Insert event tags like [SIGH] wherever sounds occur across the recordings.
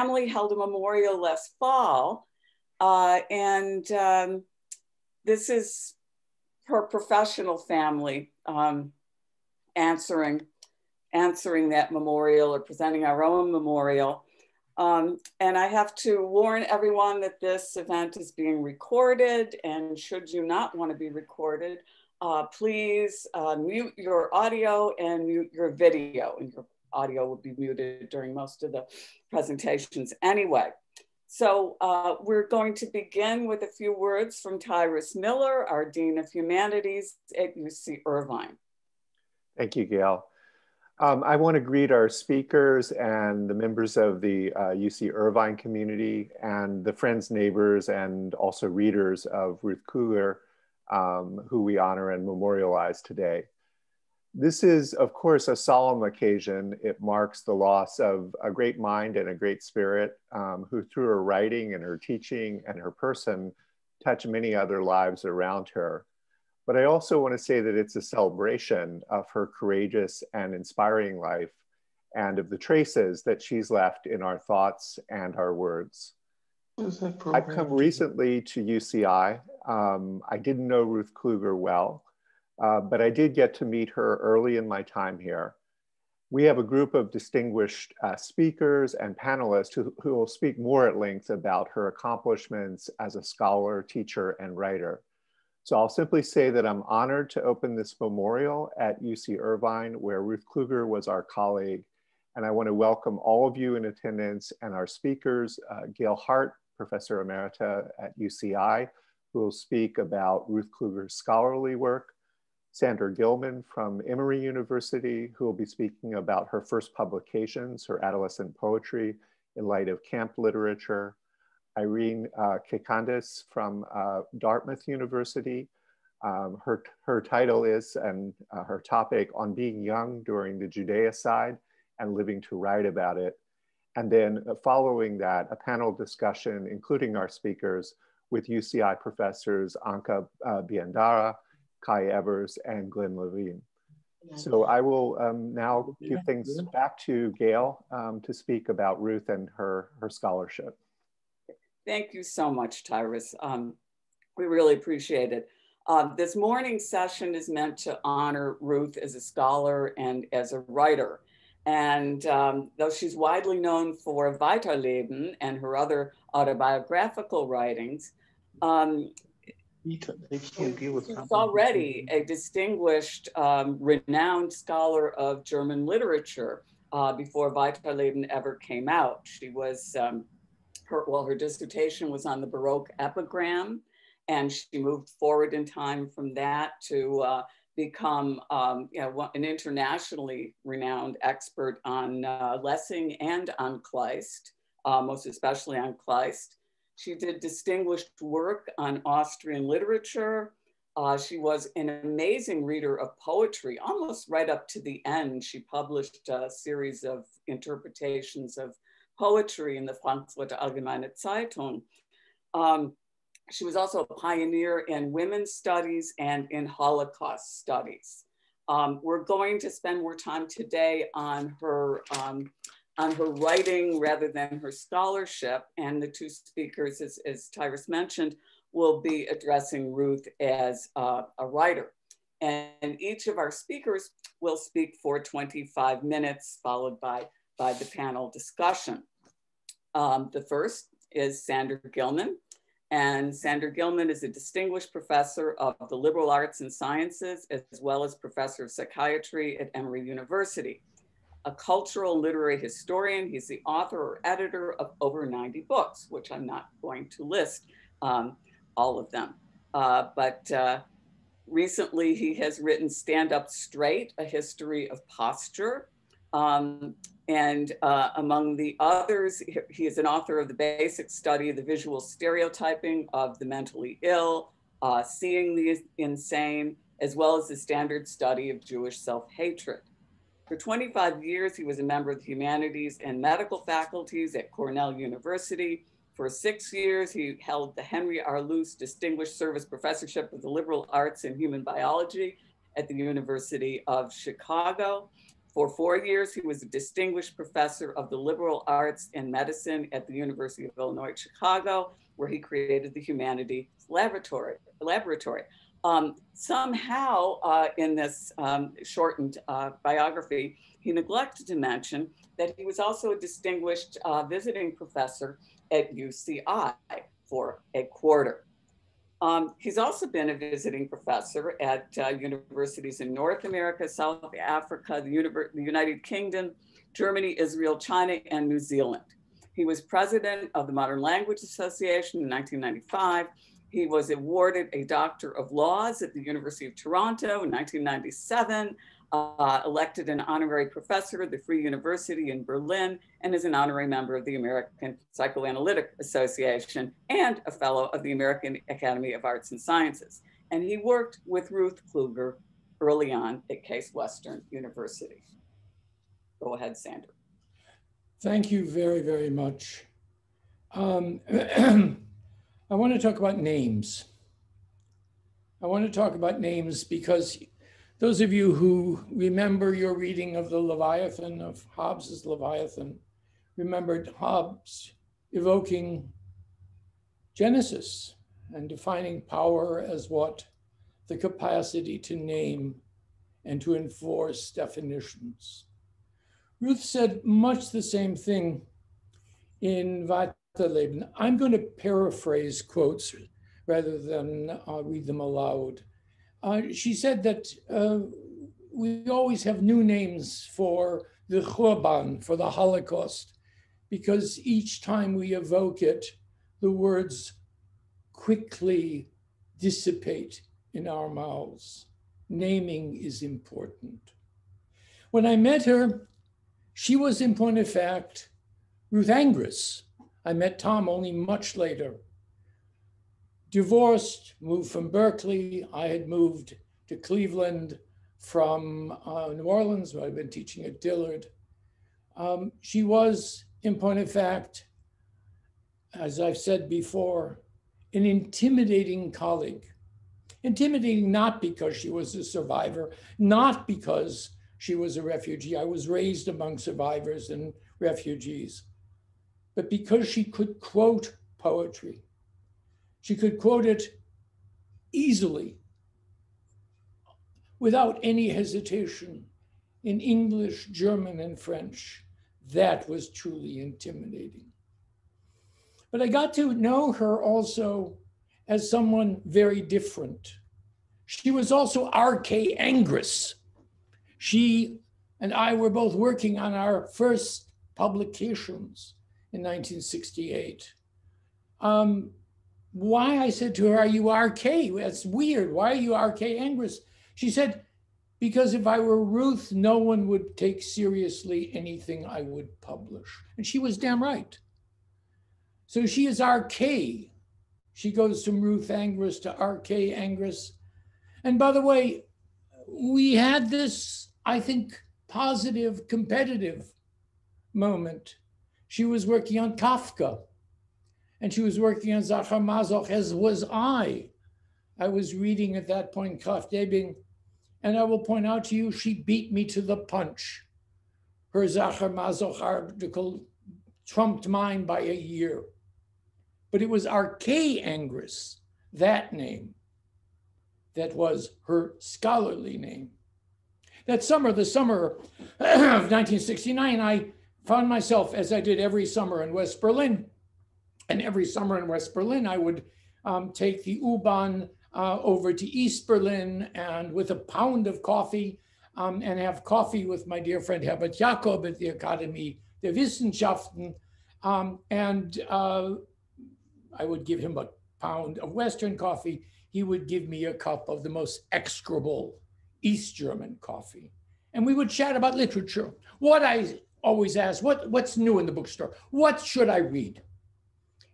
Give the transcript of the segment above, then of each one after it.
family held a memorial last fall, uh, and um, this is her professional family um, answering answering that memorial or presenting our own memorial. Um, and I have to warn everyone that this event is being recorded and should you not want to be recorded, uh, please uh, mute your audio and mute your video. And your audio will be muted during most of the presentations anyway. So uh, we're going to begin with a few words from Tyrus Miller, our Dean of Humanities at UC Irvine. Thank you, Gail. Um, I want to greet our speakers and the members of the uh, UC Irvine community and the friends, neighbors, and also readers of Ruth Kluger, um, who we honor and memorialize today. This is, of course, a solemn occasion. It marks the loss of a great mind and a great spirit um, who, through her writing and her teaching and her person, touched many other lives around her. But I also want to say that it's a celebration of her courageous and inspiring life and of the traces that she's left in our thoughts and our words. I've come recently to UCI. Um, I didn't know Ruth Kluger well. Uh, but I did get to meet her early in my time here. We have a group of distinguished uh, speakers and panelists who, who will speak more at length about her accomplishments as a scholar, teacher, and writer. So I'll simply say that I'm honored to open this memorial at UC Irvine, where Ruth Kluger was our colleague. And I want to welcome all of you in attendance and our speakers, uh, Gail Hart, Professor Emerita at UCI, who will speak about Ruth Kluger's scholarly work, Sander Gilman from Emory University, who will be speaking about her first publications, her adolescent poetry in light of camp literature. Irene uh, Kacandes from uh, Dartmouth University. Um, her, her title is, and uh, her topic, On Being Young During the Judeocide and Living to Write About It. And then uh, following that, a panel discussion, including our speakers, with UCI professors Anke uh, Biendarra, Kai Evers, and Glenn Levine. So I will um, now give things back to Gail um, to speak about Ruth and her, her scholarship. Thank you so much, Tyrus. Um, we really appreciate it. Uh, this morning's session is meant to honor Ruth as a scholar and as a writer. And um, though she's widely known for Weiterleben and her other autobiographical writings, um, She's already a distinguished, um, renowned scholar of German literature uh, before Weiterleben ever came out. She was, um, her, well, her dissertation was on the Baroque epigram, and she moved forward in time from that to uh, become um, you know, an internationally renowned expert on uh, Lessing and on Kleist, uh, most especially on Kleist. She did distinguished work on Austrian literature. Uh, she was an amazing reader of poetry, almost right up to the end. She published a series of interpretations of poetry in the Frankfurter Allgemeine Zeitung. Um, she was also a pioneer in women's studies and in Holocaust studies. Um, we're going to spend more time today on her um, on her writing rather than her scholarship. And the two speakers, as, as Tyrus mentioned, will be addressing Ruth as uh, a writer. And each of our speakers will speak for 25 minutes, followed by, by the panel discussion. Um, the first is Sander Gilman. And Sander Gilman is a distinguished professor of the liberal arts and sciences, as well as professor of psychiatry at Emory University a cultural literary historian. He's the author or editor of over 90 books, which I'm not going to list um, all of them. Uh, but uh, recently he has written Stand Up Straight, A History of Posture. Um, and uh, among the others, he is an author of the basic study of the visual stereotyping of the mentally ill, uh, seeing the insane, as well as the standard study of Jewish self-hatred. For 25 years, he was a member of the humanities and medical faculties at Cornell University. For six years, he held the Henry R. Luce Distinguished Service Professorship of the Liberal Arts and Human Biology at the University of Chicago. For four years, he was a distinguished professor of the liberal arts and medicine at the University of Illinois Chicago, where he created the Humanities Laboratory. laboratory. Um, somehow, uh, in this um, shortened uh, biography, he neglected to mention that he was also a distinguished uh, visiting professor at UCI for a quarter. Um, he's also been a visiting professor at uh, universities in North America, South Africa, the, the, United Kingdom, Germany, Israel, China, and New Zealand. He was president of the Modern Language Association in 1995. He was awarded a Doctor of Laws at the University of Toronto in 1997 uh, elected an honorary professor at the Free University in Berlin, and is an honorary member of the American Psychoanalytic Association and a fellow of the American Academy of Arts and Sciences. And he worked with Ruth Kluger early on at Case Western University. Go ahead, Sander. Thank you very, very much. Um, [CLEARS THROAT] I want to talk about names. I want to talk about names because those of you who remember your reading of the Leviathan, of Hobbes's Leviathan, remembered Hobbes evoking Genesis and defining power as what? The capacity to name and to enforce definitions. Ruth said much the same thing in Weiterleben. I'm going to paraphrase quotes rather than uh, read them aloud. Uh, she said that uh, we always have new names for the Churban, for the Holocaust, because each time we evoke it, the words quickly dissipate in our mouths. Naming is important. When I met her, she was, in point of fact, Ruth Angress. I met Tom only much later divorced, moved from Berkeley. I had moved to Cleveland from uh, New Orleans, where I'd been teaching at Dillard. Um, she was, in point of fact, as I've said before, an intimidating colleague. Intimidating not because she was a survivor, not because she was a refugee. I was raised among survivors and refugees, but because she could quote poetry she could quote it easily without any hesitation in English, German, and French. That was truly intimidating. But I got to know her also as someone very different. She was also R.K. Angress. She and I were both working on our first publications in 1968. Um, why I said to her, Are you RK? That's weird. Why are you RK Angress? She said, Because if I were Ruth, no one would take seriously anything I would publish. And she was damn right. So she is RK. She goes from Ruth Angress to RK Angress. And by the way, we had this, I think, positive, competitive moment. She was working on Kafka and she was working on Sacher-Masoch, as was I. I was reading at that point Krafft Ebing, and I will point out to you, she beat me to the punch. Her Sacher-Masoch article trumped mine by a year. But it was R.K. Angress, that name, that was her scholarly name. That summer, the summer [CLEARS THROAT] of 1969, I found myself, as I did every summer in West Berlin, and every summer in West Berlin, I would um, take the U-Bahn uh, over to East Berlin and with a pound of coffee um, and have coffee with my dear friend Herbert Jakob at the Academy der Wissenschaften. Um, and uh, I would give him a pound of Western coffee. He would give me a cup of the most execrable East German coffee. And we would chat about literature. What I always ask, what, what's new in the bookstore? What should I read?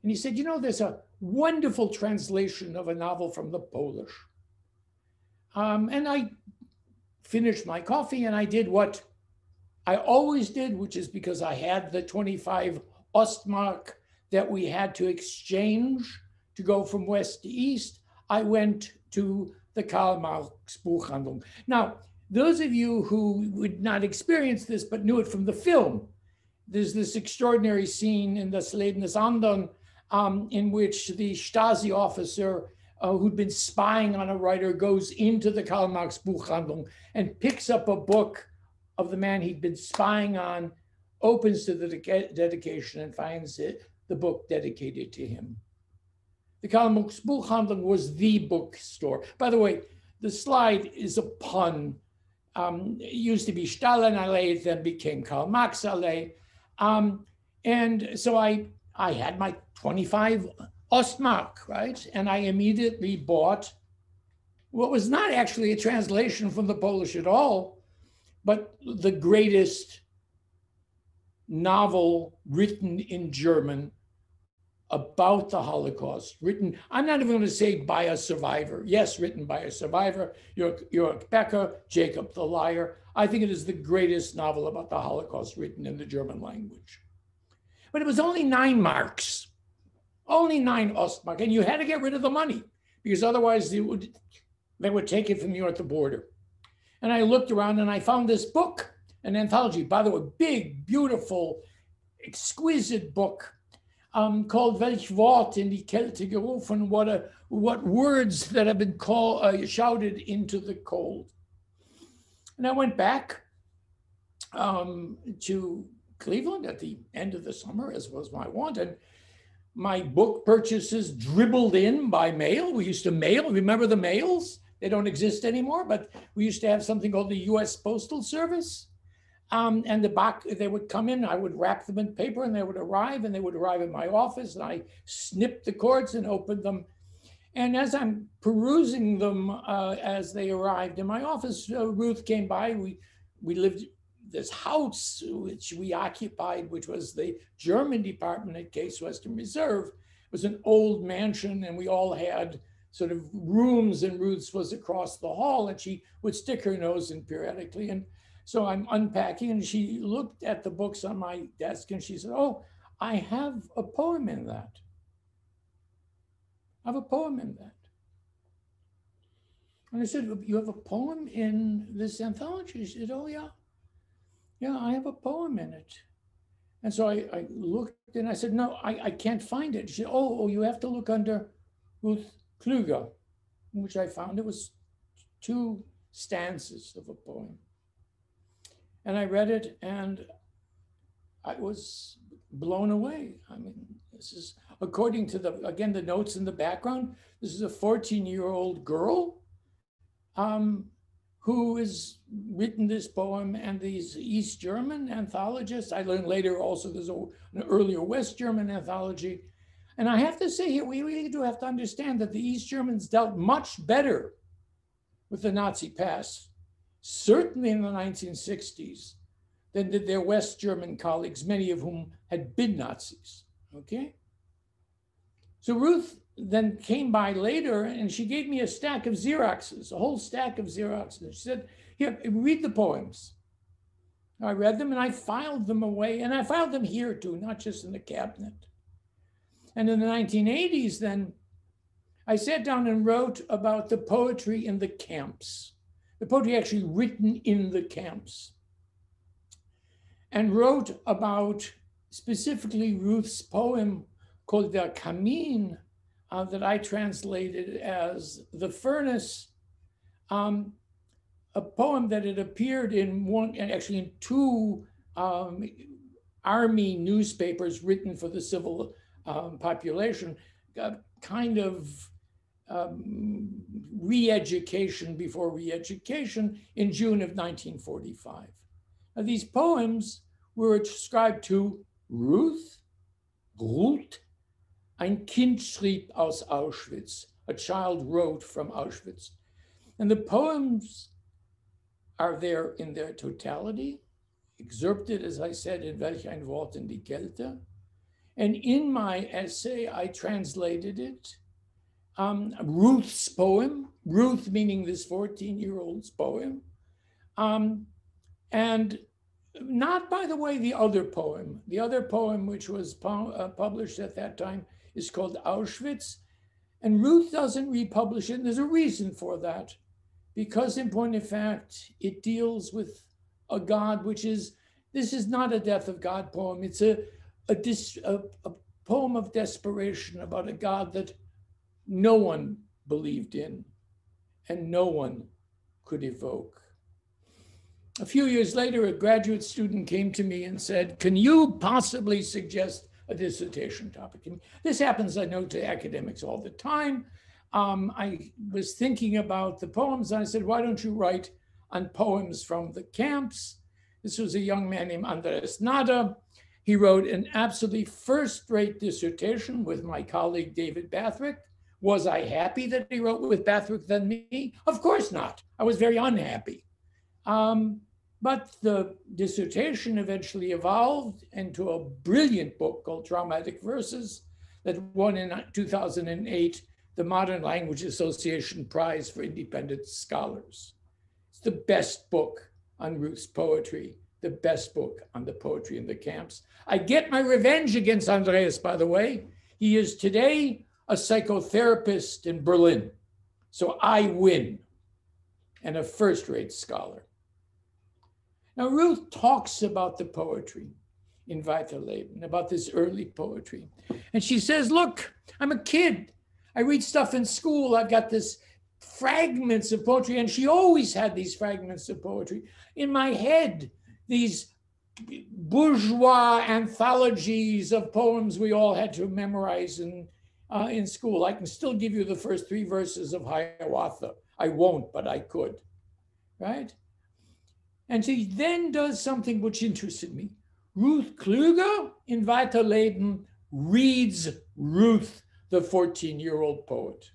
And he said, You know, there's a wonderful translation of a novel from the Polish. Um, and I finished my coffee and I did what I always did, which is because I had the 25 Ostmark that we had to exchange to go from west to east. I went to the Karl Marx Buchhandlung. Now, those of you who would not experience this but knew it from the film, there's this extraordinary scene in Das Leben Andern um, in which the Stasi officer uh, who'd been spying on a writer goes into the Karl Marx Buchhandlung and picks up a book of the man he'd been spying on, opens to the de- dedication and finds it, the book dedicated to him. The Karl Marx Buchhandlung was the bookstore. By the way, the slide is a pun. Um, used to be Stalinallee, then became Karl Marx Allee. Um, and so I, I had my 25 Ostmark, right? And I immediately bought what was not actually a translation from the Polish at all, but the greatest novel written in German about the Holocaust, written, I'm not even going to say by a survivor. Yes, written by a survivor, Jurek Becker, Jacob the Liar. I think it is the greatest novel about the Holocaust written in the German language. But it was only nine marks, only nine Ostmark, and you had to get rid of the money because otherwise they would, they would take it from you at the border. And I looked around and I found this book, an anthology, by the way, big, beautiful, exquisite book um, called Welch Wort in die Kälte gerufen, what, a, what words that have been called, uh, shouted into the cold. And I went back um, to Cleveland at the end of the summer, as was my wont, and my book purchases dribbled in by mail. We used to mail, remember the mails? They don't exist anymore, but we used to have something called the US Postal Service. Um, and the box, they would come in, I would wrap them in paper and they would arrive and they would arrive in my office and I snipped the cords and opened them. And as I'm perusing them uh, as they arrived in my office, uh, Ruth came by. We, we lived this house which we occupied, which was the German department at Case Western Reserve, it was an old mansion and we all had sort of rooms and Ruth's was across the hall and she would stick her nose in periodically. And so I'm unpacking, and she looked at the books on my desk and she said, Oh, I have a poem in that. I have a poem in that. And I said, You have a poem in this anthology? She said, Oh, yeah. Yeah, I have a poem in it. And so I, I looked and I said, No, I, I can't find it. She said, oh, oh, you have to look under Ruth Kluger, which I found it was two stanzas of a poem. And I read it and I was blown away. I mean, this is according to the, again, the notes in the background, this is a 14 year old girl um, who has written this poem and these East German anthologists. I learned later also there's a, an earlier West German anthology. And I have to say here, we really do have to understand that the East Germans dealt much better with the Nazi past certainly in the 1960s, than did their West German colleagues, many of whom had been Nazis. Okay? So Ruth then came by later and she gave me a stack of Xeroxes, a whole stack of Xeroxes. She said, Here, read the poems. I read them and I filed them away, and I filed them here too, not just in the cabinet. And in the 1980s, then I sat down and wrote about the poetry in the camps the poetry actually written in the camps, and wrote about specifically Ruth's poem called Der Kamin, uh, that I translated as The Furnace, um, a poem that had appeared in one, and actually in two um, army newspapers written for the civil um, population, uh, kind of um, re-education before re-education in June of 1945. Now, these poems were ascribed to Ruth, Ruth, ein Kind schrieb aus Auschwitz, a child wrote from Auschwitz. And the poems are there in their totality, excerpted, as I said, in Welch ein Wort in die Kälte. And in my essay, I translated it um, Ruth's poem, Ruth meaning this 14 year old's poem. Um, and not, by the way, the other poem. The other poem, which was uh, published at that time, is called Auschwitz. And Ruth doesn't republish it. And there's a reason for that. because, in point of fact, it deals with a God which is, this is not a death of God poem. It's a, a, dis, a, a poem of desperation about a God that no one believed in and no one could evoke. A few years later, a graduate student came to me and said, Can you possibly suggest a dissertation topic? And this happens, I know, to academics all the time. Um, I was thinking about the poems, and I said, Why don't you write on poems from the camps? This was a young man named Andres Nader. He wrote an absolutely first rate dissertation with my colleague David Bathrick. Was I happy that he wrote with Bathrick than me? Of course not. I was very unhappy. Um, but the dissertation eventually evolved into a brilliant book called Traumatic Verses that won in 2008 the Modern Language Association Prize for Independent Scholars. It's the best book on Ruth's poetry, the best book on the poetry in the camps. I get my revenge against Andreas, by the way. He is today a psychotherapist in Berlin. So I win and a first rate scholar. Now, Ruth talks about the poetry in Weiterleben, about this early poetry. And she says, Look, I'm a kid. I read stuff in school. I've got this fragments of poetry, and she always had these fragments of poetry in my head, these bourgeois anthologies of poems we all had to memorize in, uh, in school. I can still give you the first three verses of Hiawatha. I won't, but I could, right? And she then does something which interested me. Ruth Kluger in Weiterleben reads Ruth, the 14 year old poet.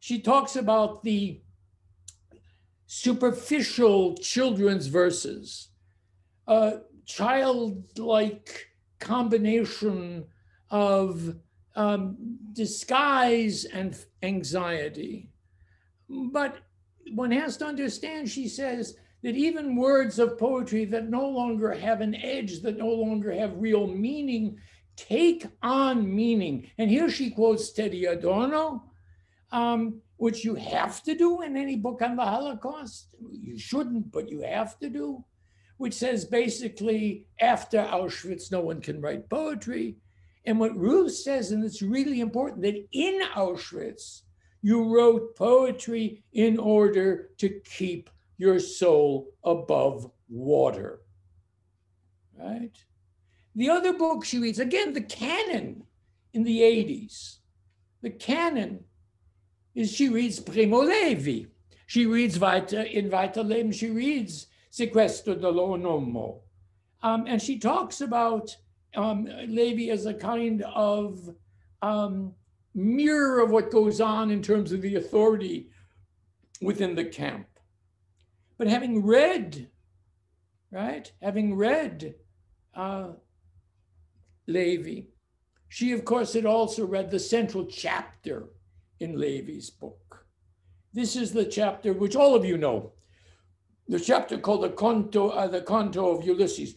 She talks about the superficial children's verses, a childlike combination of um, disguise and anxiety. But one has to understand, she says, that even words of poetry that no longer have an edge, that no longer have real meaning, take on meaning. And here she quotes Teddy Adorno, um, which you have to do in any book on the Holocaust. You shouldn't, but you have to do, which says basically, after Auschwitz, no one can write poetry. And what Ruth says, and it's really important, that in Auschwitz, you wrote poetry in order to keep your soul above water. Right? The other book she reads, again, the canon in the 80s. The canon is she reads Primo Levi. She reads weiter, in Vita Weiterleben, she reads Sequestro dell'Uomo. Um, and she talks about um, Levi as a kind of um, mirror of what goes on in terms of the authority within the camp. But having read, right, having read uh, Levi, she, of course, had also read the central chapter in Levi's book. This is the chapter which all of you know, the chapter called the Canto, uh, the Canto of Ulysses.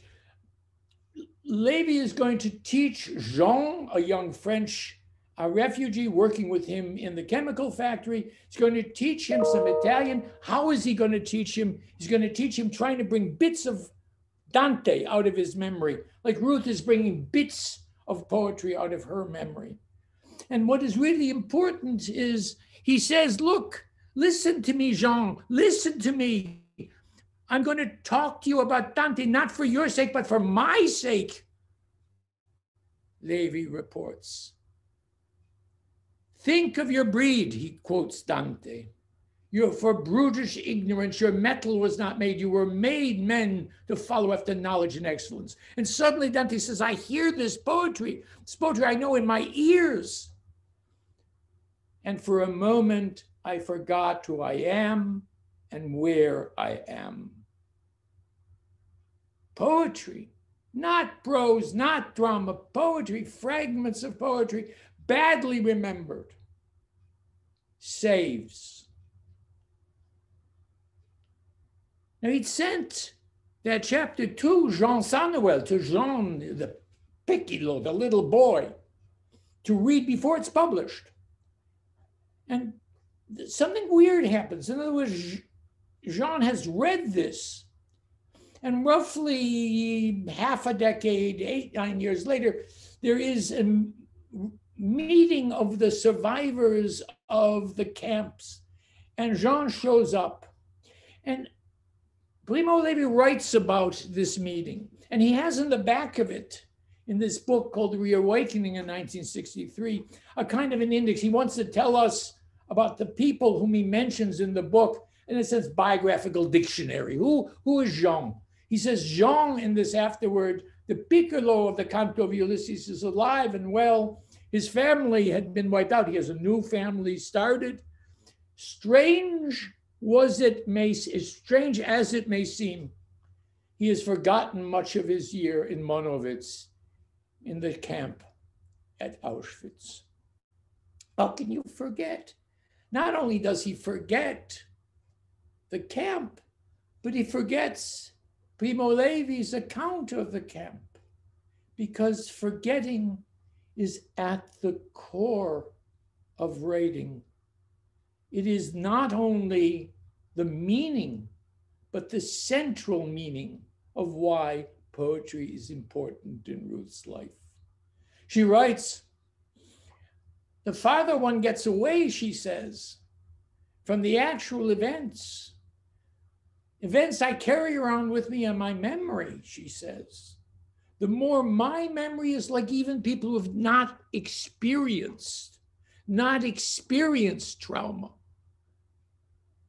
Levi is going to teach Jean, a young French a refugee working with him in the chemical factory. He's going to teach him some Italian. How is he going to teach him? He's going to teach him trying to bring bits of Dante out of his memory, like Ruth is bringing bits of poetry out of her memory. And what is really important is he says, Look, listen to me, Jean, listen to me. I'm going to talk to you about Dante, not for your sake, but for my sake. Levi reports. Think of your breed, he quotes Dante. You're for brutish ignorance, your metal was not made. You were made men to follow after knowledge and excellence. And suddenly Dante says, I hear this poetry, this poetry I know in my ears. And for a moment, I forgot who I am and where I am. Poetry, not prose, not drama, poetry, fragments of poetry, badly remembered saves. Now he'd sent that chapter to Jean Samuel, to Jean, the piccolo, the little boy, to read before it's published. And something weird happens. In other words, Jean has read this, and roughly half a decade, eight, nine years later, there is a meeting of the survivors of the camps, and Jean shows up. And Primo Levi writes about this meeting, and he has in the back of it, in this book called Reawakening in 1963, a kind of an index. He wants to tell us about the people whom he mentions in the book, in a sense, biographical dictionary. Who, who is Jean? He says Jean in this afterward, the Piccolo of the Canto of Ulysses is alive and well. His family had been wiped out. He has a new family started. Strange was it may, as strange as it may seem, he has forgotten much of his year in Monowitz in the camp at Auschwitz. How can you forget? Not only does he forget the camp, but he forgets Primo Levi's account of the camp because forgetting is at the core of writing. It is not only the meaning, but the central meaning of why poetry is important in Ruth's life. She writes, the farther one gets away, she says, from the actual events, events I carry around with me in my memory, she says, the more my memory is like even people who have not experienced, not experienced trauma.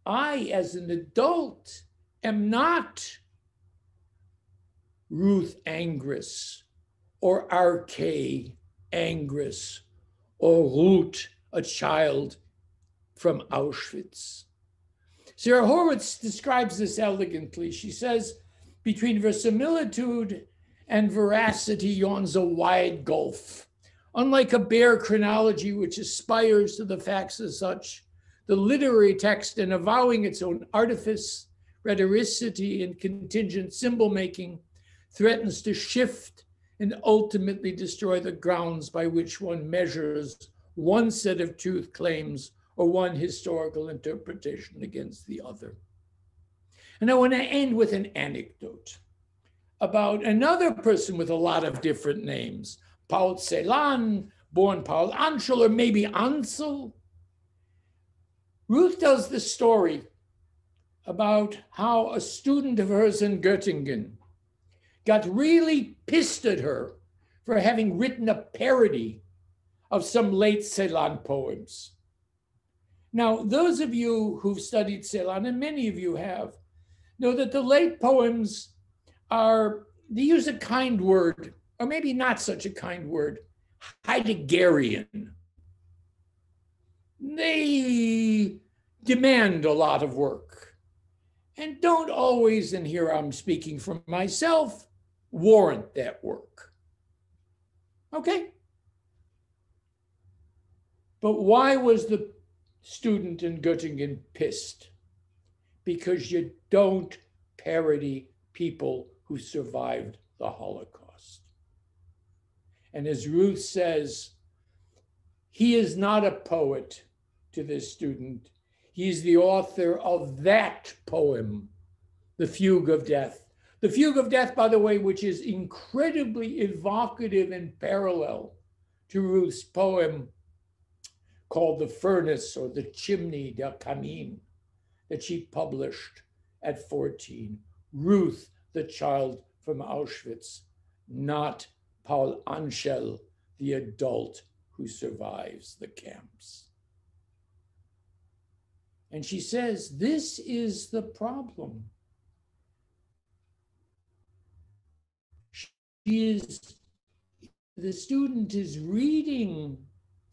I, as an adult, am not Ruth Angress or R.K. Angress or Ruth, a child from Auschwitz. Sarah Horowitz describes this elegantly. She says, between verisimilitude and veracity yawns a wide gulf. Unlike a bare chronology which aspires to the facts as such, the literary text, in avowing its own artifice, rhetoricity, and contingent symbol making, threatens to shift and ultimately destroy the grounds by which one measures one set of truth claims or one historical interpretation against the other. And I want to end with an anecdote about another person with a lot of different names Paul Celan, born Paul Anschel, or maybe Ansel. Ruth tells the story about how a student of hers in Göttingen got really pissed at her for having written a parody of some late Celan poems. Now, those of you who've studied Celan, and many of you have, know that the late poems are, they use a kind word, or maybe not such a kind word, Heideggerian. They demand a lot of work and don't always, and here I'm speaking for myself, warrant that work. Okay? But why was the student in Göttingen pissed? Because you don't parody people who survived the Holocaust. And as Ruth says, he is not a poet to this student. He's the author of that poem, The Fugue of Death, the Fugue of Death, by the way, which is incredibly evocative and parallel to Ruth's poem called The Furnace or The Chimney, Der Kamin, that she published at 14. Ruth, the child from Auschwitz, not Paul Anschel, the adult who survives the camps. And she says, This is the problem. She is the student is reading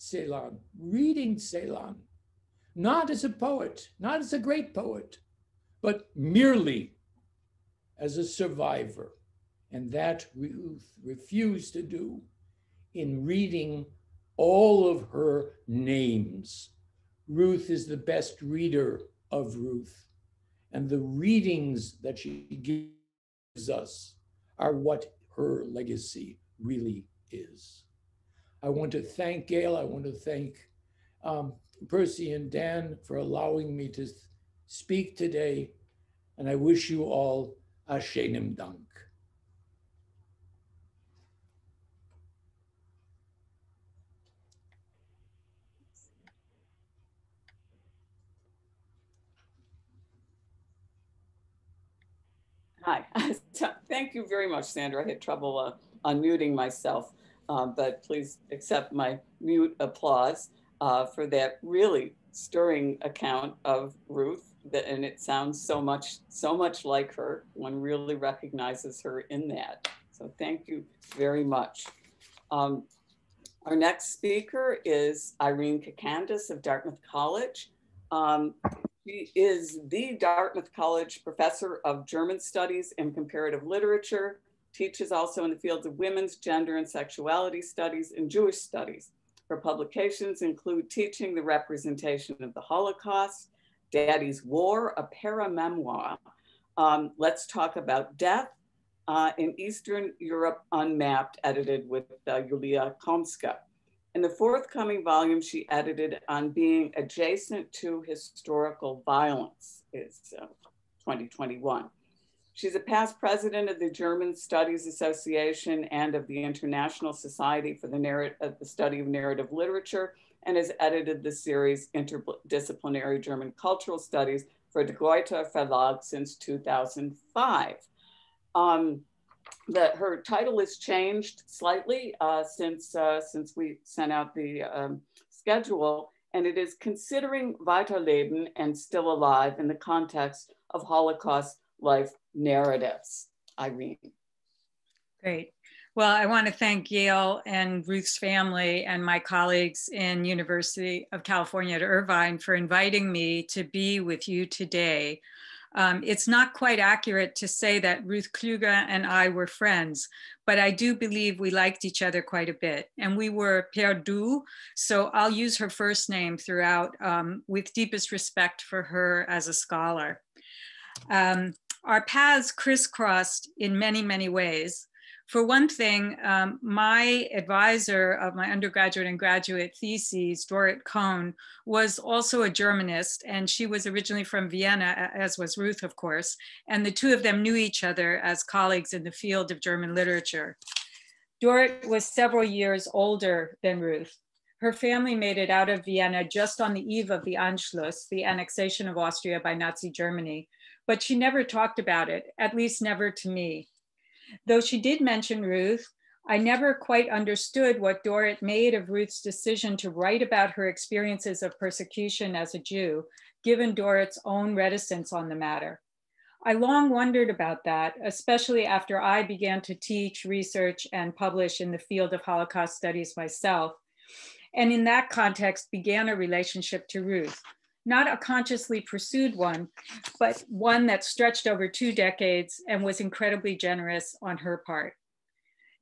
Celan, reading Celan, not as a poet, not as a great poet, but merely as a survivor. And that Ruth refused to do in reading all of her names. Ruth is the best reader of Ruth. And the readings that she gives us are what her legacy really is. I want to thank Gail. I want to thank um, Percy and Dan for allowing me to speak today. And I wish you all a shenim dank. Hi. [LAUGHS] Thank you very much, Sander. I had trouble uh, unmuting myself, uh, but please accept my mute applause uh, for that really stirring account of Ruth. That, and it sounds so much, so much like her. One really recognizes her in that. So thank you very much. Um, our next speaker is Irene Kacandes of Dartmouth College. Um, she is the Dartmouth College Professor of German Studies and Comparative Literature, teaches also in the fields of women's, gender, and sexuality studies and Jewish studies. Her publications include Teaching the Representation of the Holocaust, Daddy's War, a para-memoir, um, Let's Talk About Death, uh, in Eastern Europe Unmapped, edited with uh, Yulia Komska. In the forthcoming volume, she edited on being adjacent to historical violence, is uh, 2021. She's a past president of the German Studies Association and of the International Society for the, Narr- the Study of Narrative Literature and has edited the series Interdisciplinary German Cultural Studies for the Goethe Verlag since 2005. Um, that her title has changed slightly uh, since uh, since we sent out the um, schedule, and it is considering Weiterleben and Still Alive in the context of Holocaust life narratives. Irene. Great. Well, I want to thank Gail and Ruth's family and my colleagues in University of California at Irvine for inviting me to be with you today um, it's not quite accurate to say that Ruth Kluger and I were friends, but I do believe we liked each other quite a bit. And we were perdu, so I'll use her first name throughout um, with deepest respect for her as a scholar. Um, our paths crisscrossed in many, many ways. For one thing, um, my advisor of my undergraduate and graduate theses, Dorrit Cohn, was also a Germanist, and she was originally from Vienna, as was Ruth, of course, and the two of them knew each other as colleagues in the field of German literature. Dorit was several years older than Ruth. Her family made it out of Vienna just on the eve of the Anschluss, the annexation of Austria by Nazi Germany, but she never talked about it, at least never to me. Though she did mention Ruth, I never quite understood what Dorrit made of Ruth's decision to write about her experiences of persecution as a Jew, given Dorrit's own reticence on the matter. I long wondered about that, especially after I began to teach, research, and publish in the field of Holocaust studies myself, and in that context began a relationship to Ruth, not a consciously pursued one, but one that stretched over two decades and was incredibly generous on her part.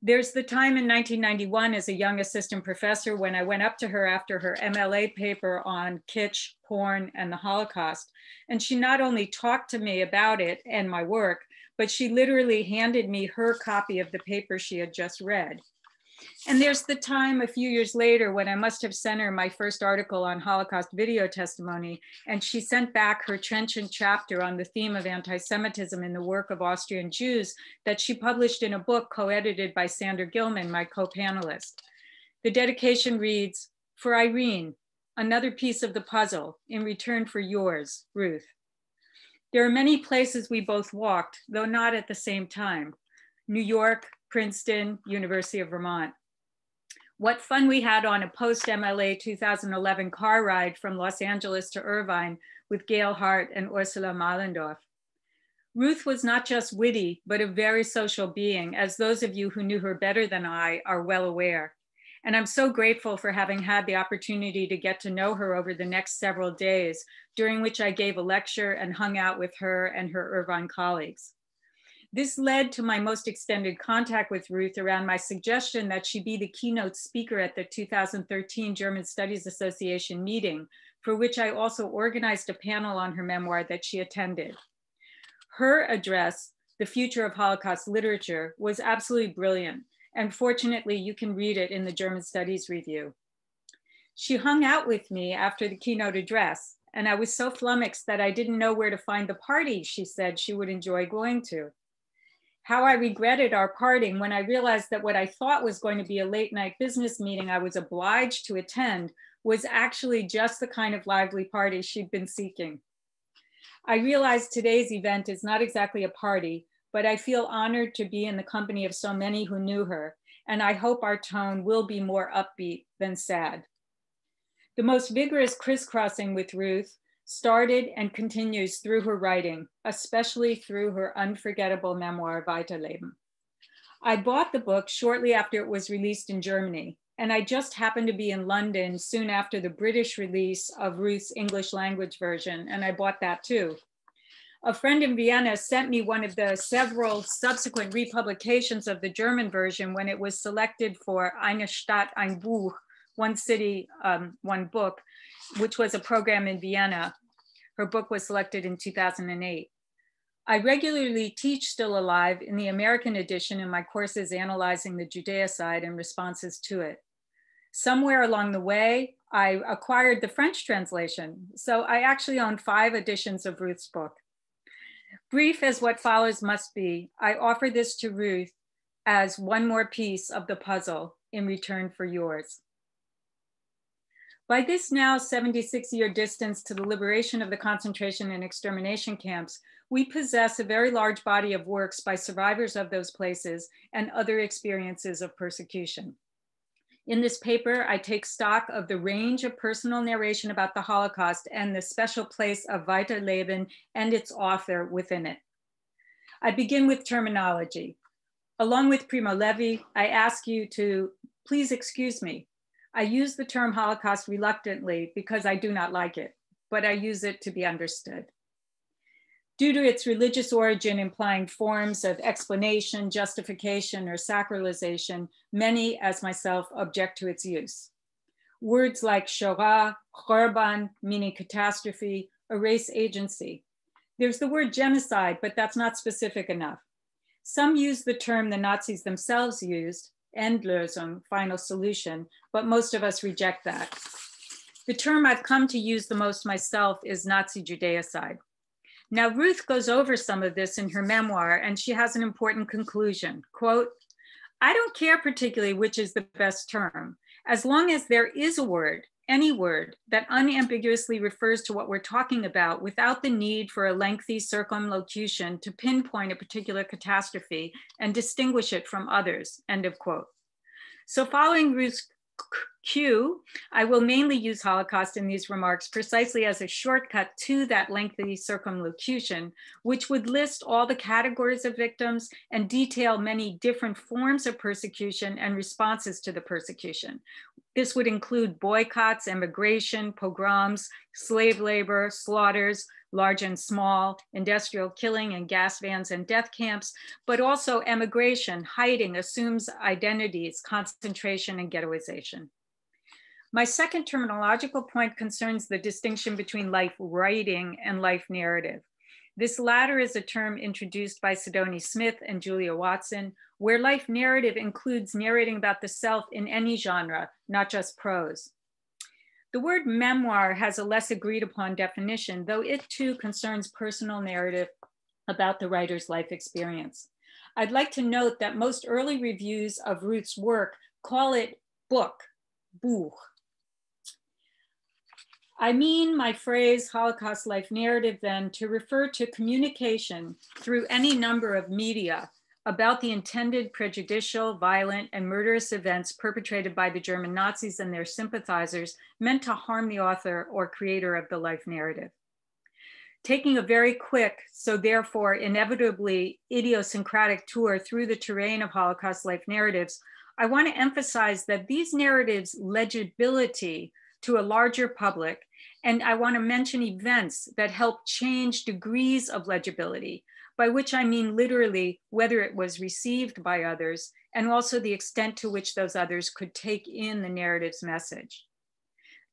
There's the time in 1991 as a young assistant professor when I went up to her after her MLA paper on kitsch, porn, and the Holocaust. And she not only talked to me about it and my work, but she literally handed me her copy of the paper she had just read. And there's the time a few years later when I must have sent her my first article on Holocaust video testimony, and she sent back her trenchant chapter on the theme of anti Semitism in the work of Austrian Jews that she published in a book co edited by Sander Gilman, my co panelist. The dedication reads For Irene, another piece of the puzzle in return for yours, Ruth. There are many places we both walked, though not at the same time. New York, Princeton, University of Vermont. What fun we had on a post MLA 2011 car ride from Los Angeles to Irvine with Gail Hart and Ursula Mahlendorf. Ruth was not just witty, but a very social being, as those of you who knew her better than I are well aware. And I'm so grateful for having had the opportunity to get to know her over the next several days, during which I gave a lecture and hung out with her and her Irvine colleagues. This led to my most extended contact with Ruth around my suggestion that she be the keynote speaker at the 2013 German Studies Association meeting, for which I also organized a panel on her memoir that she attended. Her address, The Future of Holocaust Literature, was absolutely brilliant, and fortunately you can read it in the German Studies Review. She hung out with me after the keynote address, and I was so flummoxed that I didn't know where to find the party she said she would enjoy going to. How I regretted our parting when I realized that what I thought was going to be a late night business meeting I was obliged to attend was actually just the kind of lively party she'd been seeking. I realize today's event is not exactly a party, but I feel honored to be in the company of so many who knew her, and I hope our tone will be more upbeat than sad. The most vigorous crisscrossing with Ruth started and continues through her writing, especially through her unforgettable memoir, Weiterleben. I bought the book shortly after it was released in Germany, and I just happened to be in London soon after the British release of Ruth's English language version, and I bought that too. A friend in Vienna sent me one of the several subsequent republications of the German version when it was selected for Eine Stadt, ein Buch, one city, um, one book, which was a program in Vienna. Her book was selected in 2008. I regularly teach Still Alive in the American edition in my courses analyzing the Judeocide and responses to it. Somewhere along the way, I acquired the French translation. So I actually own five editions of Ruth's book. Brief as what follows must be, I offer this to Ruth as one more piece of the puzzle in return for yours. By this now 76 year distance to the liberation of the concentration and extermination camps, we possess a very large body of works by survivors of those places and other experiences of persecution. In this paper, I take stock of the range of personal narration about the Holocaust and the special place of Weiterleben and its author within it. I begin with terminology. Along with Primo Levi, I ask you to please excuse me I use the term Holocaust reluctantly because I do not like it, but I use it to be understood. Due to its religious origin implying forms of explanation, justification, or sacralization, many, as myself, object to its use. Words like Shoah, Khorban, meaning catastrophe, erase agency. There's the word genocide, but that's not specific enough. Some use the term the Nazis themselves used, Endlösung, final solution, but most of us reject that. The term I've come to use the most myself is Nazi Judeocide. Now, Ruth goes over some of this in her memoir, and she has an important conclusion. Quote, I don't care particularly which is the best term, as long as there is a word any word that unambiguously refers to what we're talking about without the need for a lengthy circumlocution to pinpoint a particular catastrophe and distinguish it from others, end of quote. So following Ruth's cue, I will mainly use Holocaust in these remarks precisely as a shortcut to that lengthy circumlocution, which would list all the categories of victims and detail many different forms of persecution and responses to the persecution. This would include boycotts, emigration, pogroms, slave labor, slaughters, large and small, industrial killing and gas vans and death camps, but also emigration, hiding, assumes identities, concentration, and ghettoization. My second terminological point concerns the distinction between life writing and life narrative. This latter is a term introduced by Sidonie Smith and Julia Watson, where life narrative includes narrating about the self in any genre, not just prose. The word memoir has a less agreed upon definition, though it too concerns personal narrative about the writer's life experience. I'd like to note that most early reviews of Ruth's work call it book, Buch. I mean my phrase Holocaust life narrative then to refer to communication through any number of media about the intended prejudicial, violent, and murderous events perpetrated by the German Nazis and their sympathizers meant to harm the author or creator of the life narrative. Taking a very quick, so therefore inevitably idiosyncratic tour through the terrain of Holocaust life narratives, I want to emphasize that these narratives' legibility to a larger public, and I want to mention events that help change degrees of legibility, by which I mean literally whether it was received by others and also the extent to which those others could take in the narrative's message.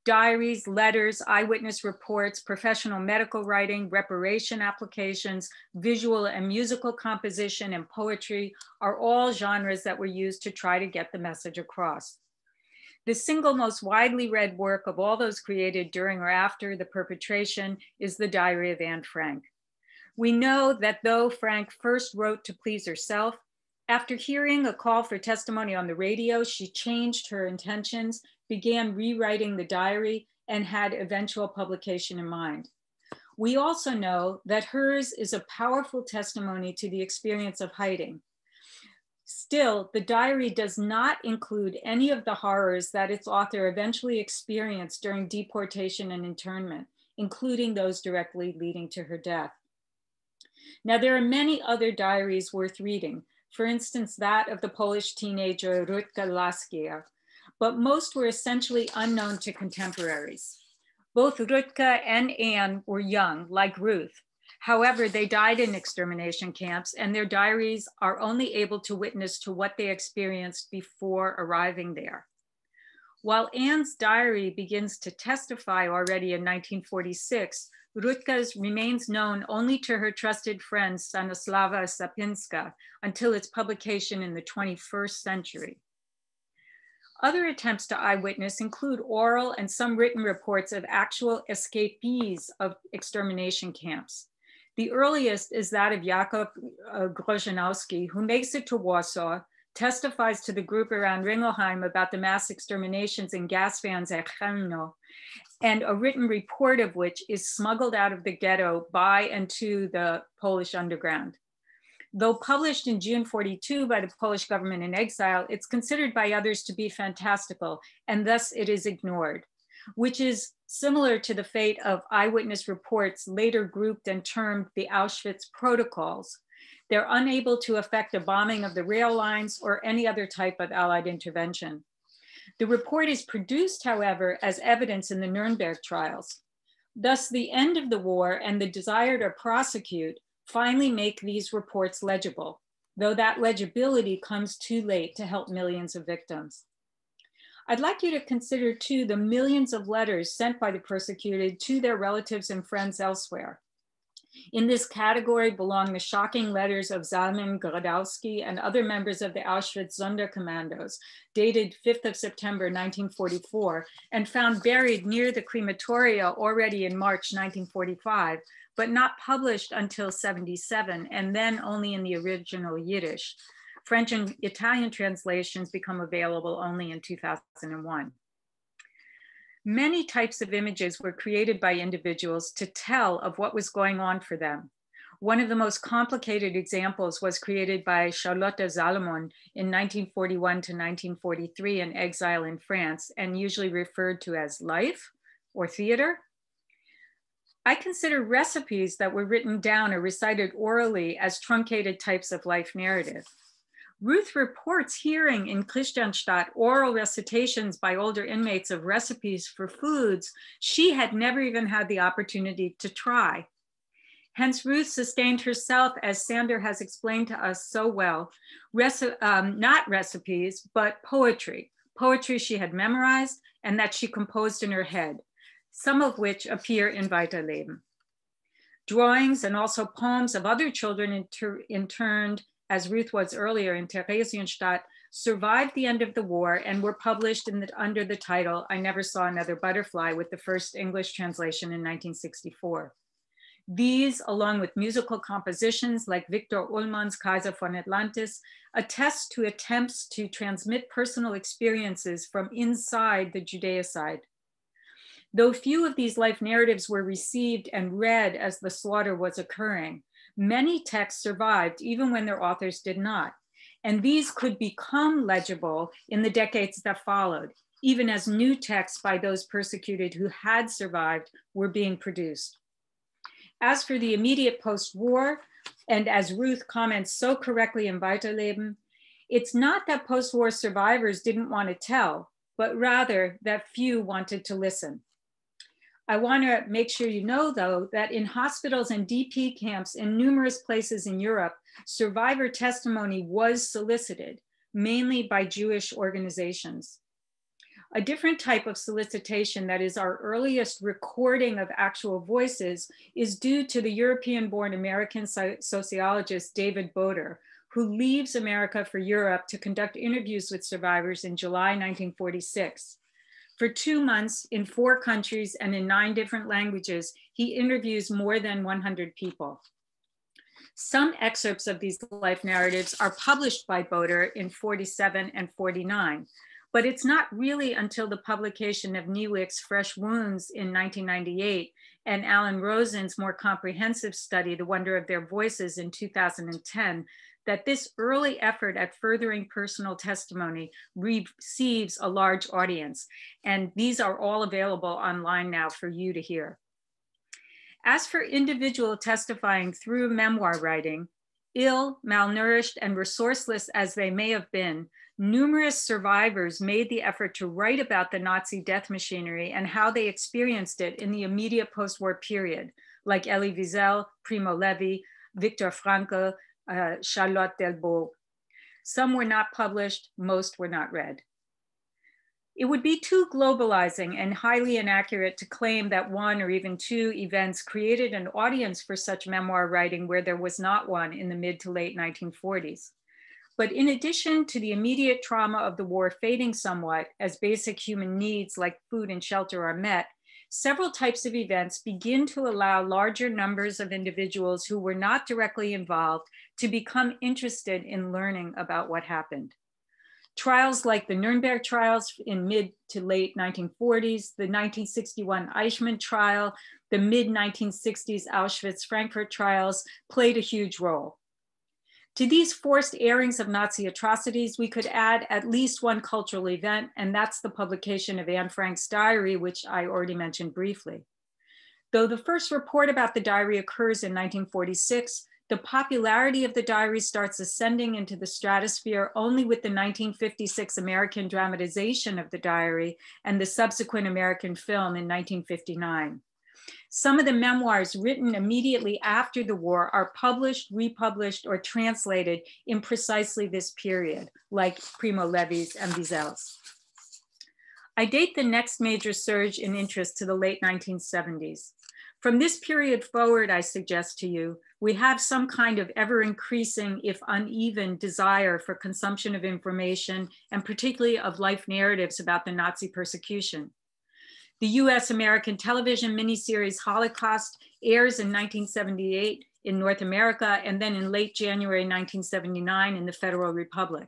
Diaries, letters, eyewitness reports, professional medical writing, reparation applications, visual and musical composition, and poetry are all genres that were used to try to get the message across. The single most widely read work of all those created during or after the perpetration is The Diary of Anne Frank. We know that though Frank first wrote to please herself, after hearing a call for testimony on the radio, she changed her intentions, began rewriting the diary, and had eventual publication in mind. We also know that hers is a powerful testimony to the experience of hiding. Still, the diary does not include any of the horrors that its author eventually experienced during deportation and internment, including those directly leading to her death. Now, there are many other diaries worth reading, for instance, that of the Polish teenager Rutka Laskier, but most were essentially unknown to contemporaries. Both Rutka and Anne were young, like Ruth. However, they died in extermination camps and their diaries are only able to witness to what they experienced before arriving there. While Anne's diary begins to testify already in 1946, Rutka's remains known only to her trusted friend Stanislava Sapinska until its publication in the 21st century. Other attempts to eyewitness include oral and some written reports of actual escapees of extermination camps. The earliest is that of Jakob uh, Grojanowski, who makes it to Warsaw, testifies to the group around Ringelblum about the mass exterminations in gas vans at Chełmno, and a written report of which is smuggled out of the ghetto by and to the Polish underground. Though published in June 42 by the Polish government in exile, it's considered by others to be fantastical, and thus it is ignored, which is similar to the fate of eyewitness reports later grouped and termed the Auschwitz protocols. They're unable to affect a bombing of the rail lines or any other type of Allied intervention. The report is produced, however, as evidence in the Nuremberg trials. Thus, the end of the war and the desire to prosecute finally make these reports legible, though that legibility comes too late to help millions of victims. I'd like you to consider too the millions of letters sent by the persecuted to their relatives and friends elsewhere. In this category belong the shocking letters of Zalman Gradowski and other members of the Auschwitz Sonderkommandos, dated 5th of September 1944, and found buried near the crematoria already in March 1945, but not published until 77, and then only in the original Yiddish. French and Italian translations become available only in 2001. Many types of images were created by individuals to tell of what was going on for them. One of the most complicated examples was created by Charlotte Salomon in 1941 to 1943 in exile in France and usually referred to as life or theater. I consider recipes that were written down or recited orally as truncated types of life narrative. Ruth reports hearing in Christianstadt oral recitations by older inmates of recipes for foods she had never even had the opportunity to try. Hence, Ruth sustained herself, as Sander has explained to us so well, um, not recipes, but poetry, poetry she had memorized and that she composed in her head, some of which appear in Weiterleben. Drawings and also poems of other children inter interned as Ruth was earlier in Theresienstadt, survived the end of the war and were published the, under the title I Never Saw Another Butterfly with the first English translation in 1964. These, along with musical compositions like Viktor Ullmann's Kaiser von Atlantis, attest to attempts to transmit personal experiences from inside the Judeocide. Though few of these life narratives were received and read as the slaughter was occurring, Many texts survived even when their authors did not. And these could become legible in the decades that followed, even as new texts by those persecuted who had survived were being produced. As for the immediate post-war, and as Ruth comments so correctly in Weiterleben, it's not that post-war survivors didn't want to tell, but rather that few wanted to listen. I want to make sure you know, though, that in hospitals and DP camps in numerous places in Europe, survivor testimony was solicited, mainly by Jewish organizations. A different type of solicitation that is our earliest recording of actual voices is due to the European born American sociologist David Boder, who leaves America for Europe to conduct interviews with survivors in July 1946. For two months in four countries and in nine different languages, he interviews more than 100 people. Some excerpts of these life narratives are published by Boder in 47 and 49, but it's not really until the publication of Niewyk's Fresh Wounds in 1998 and Alan Rosen's more comprehensive study, The Wonder of Their Voices in 2010, that this early effort at furthering personal testimony receives a large audience. And these are all available online now for you to hear. As for individual testifying through memoir writing, ill, malnourished, and resourceless as they may have been, numerous survivors made the effort to write about the Nazi death machinery and how they experienced it in the immediate post-war period, like Elie Wiesel, Primo Levi, Viktor Frankl, uh, Charlotte Delbo. Some were not published, most were not read. It would be too globalizing and highly inaccurate to claim that one or even two events created an audience for such memoir writing where there was not one in the mid to late 1940s. But in addition to the immediate trauma of the war fading somewhat as basic human needs like food and shelter are met, several types of events begin to allow larger numbers of individuals who were not directly involved to become interested in learning about what happened. Trials like the Nuremberg trials in mid to late 1940s, the 1961 Eichmann trial, the mid 1960s Auschwitz Frankfurt trials played a huge role. To these forced airings of Nazi atrocities, we could add at least one cultural event, and that's the publication of Anne Frank's diary, which I already mentioned briefly. Though the first report about the diary occurs in 1946, the popularity of the diary starts ascending into the stratosphere only with the 1956 American dramatization of the diary and the subsequent American film in 1959. Some of the memoirs written immediately after the war are published, republished, or translated in precisely this period, like Primo Levi's and Wiesel's. I date the next major surge in interest to the late 1970s. From this period forward, I suggest to you, we have some kind of ever increasing, if uneven, desire for consumption of information and particularly of life narratives about the Nazi persecution. The US American television miniseries Holocaust airs in 1978 in North America and then in late January 1979 in the Federal Republic.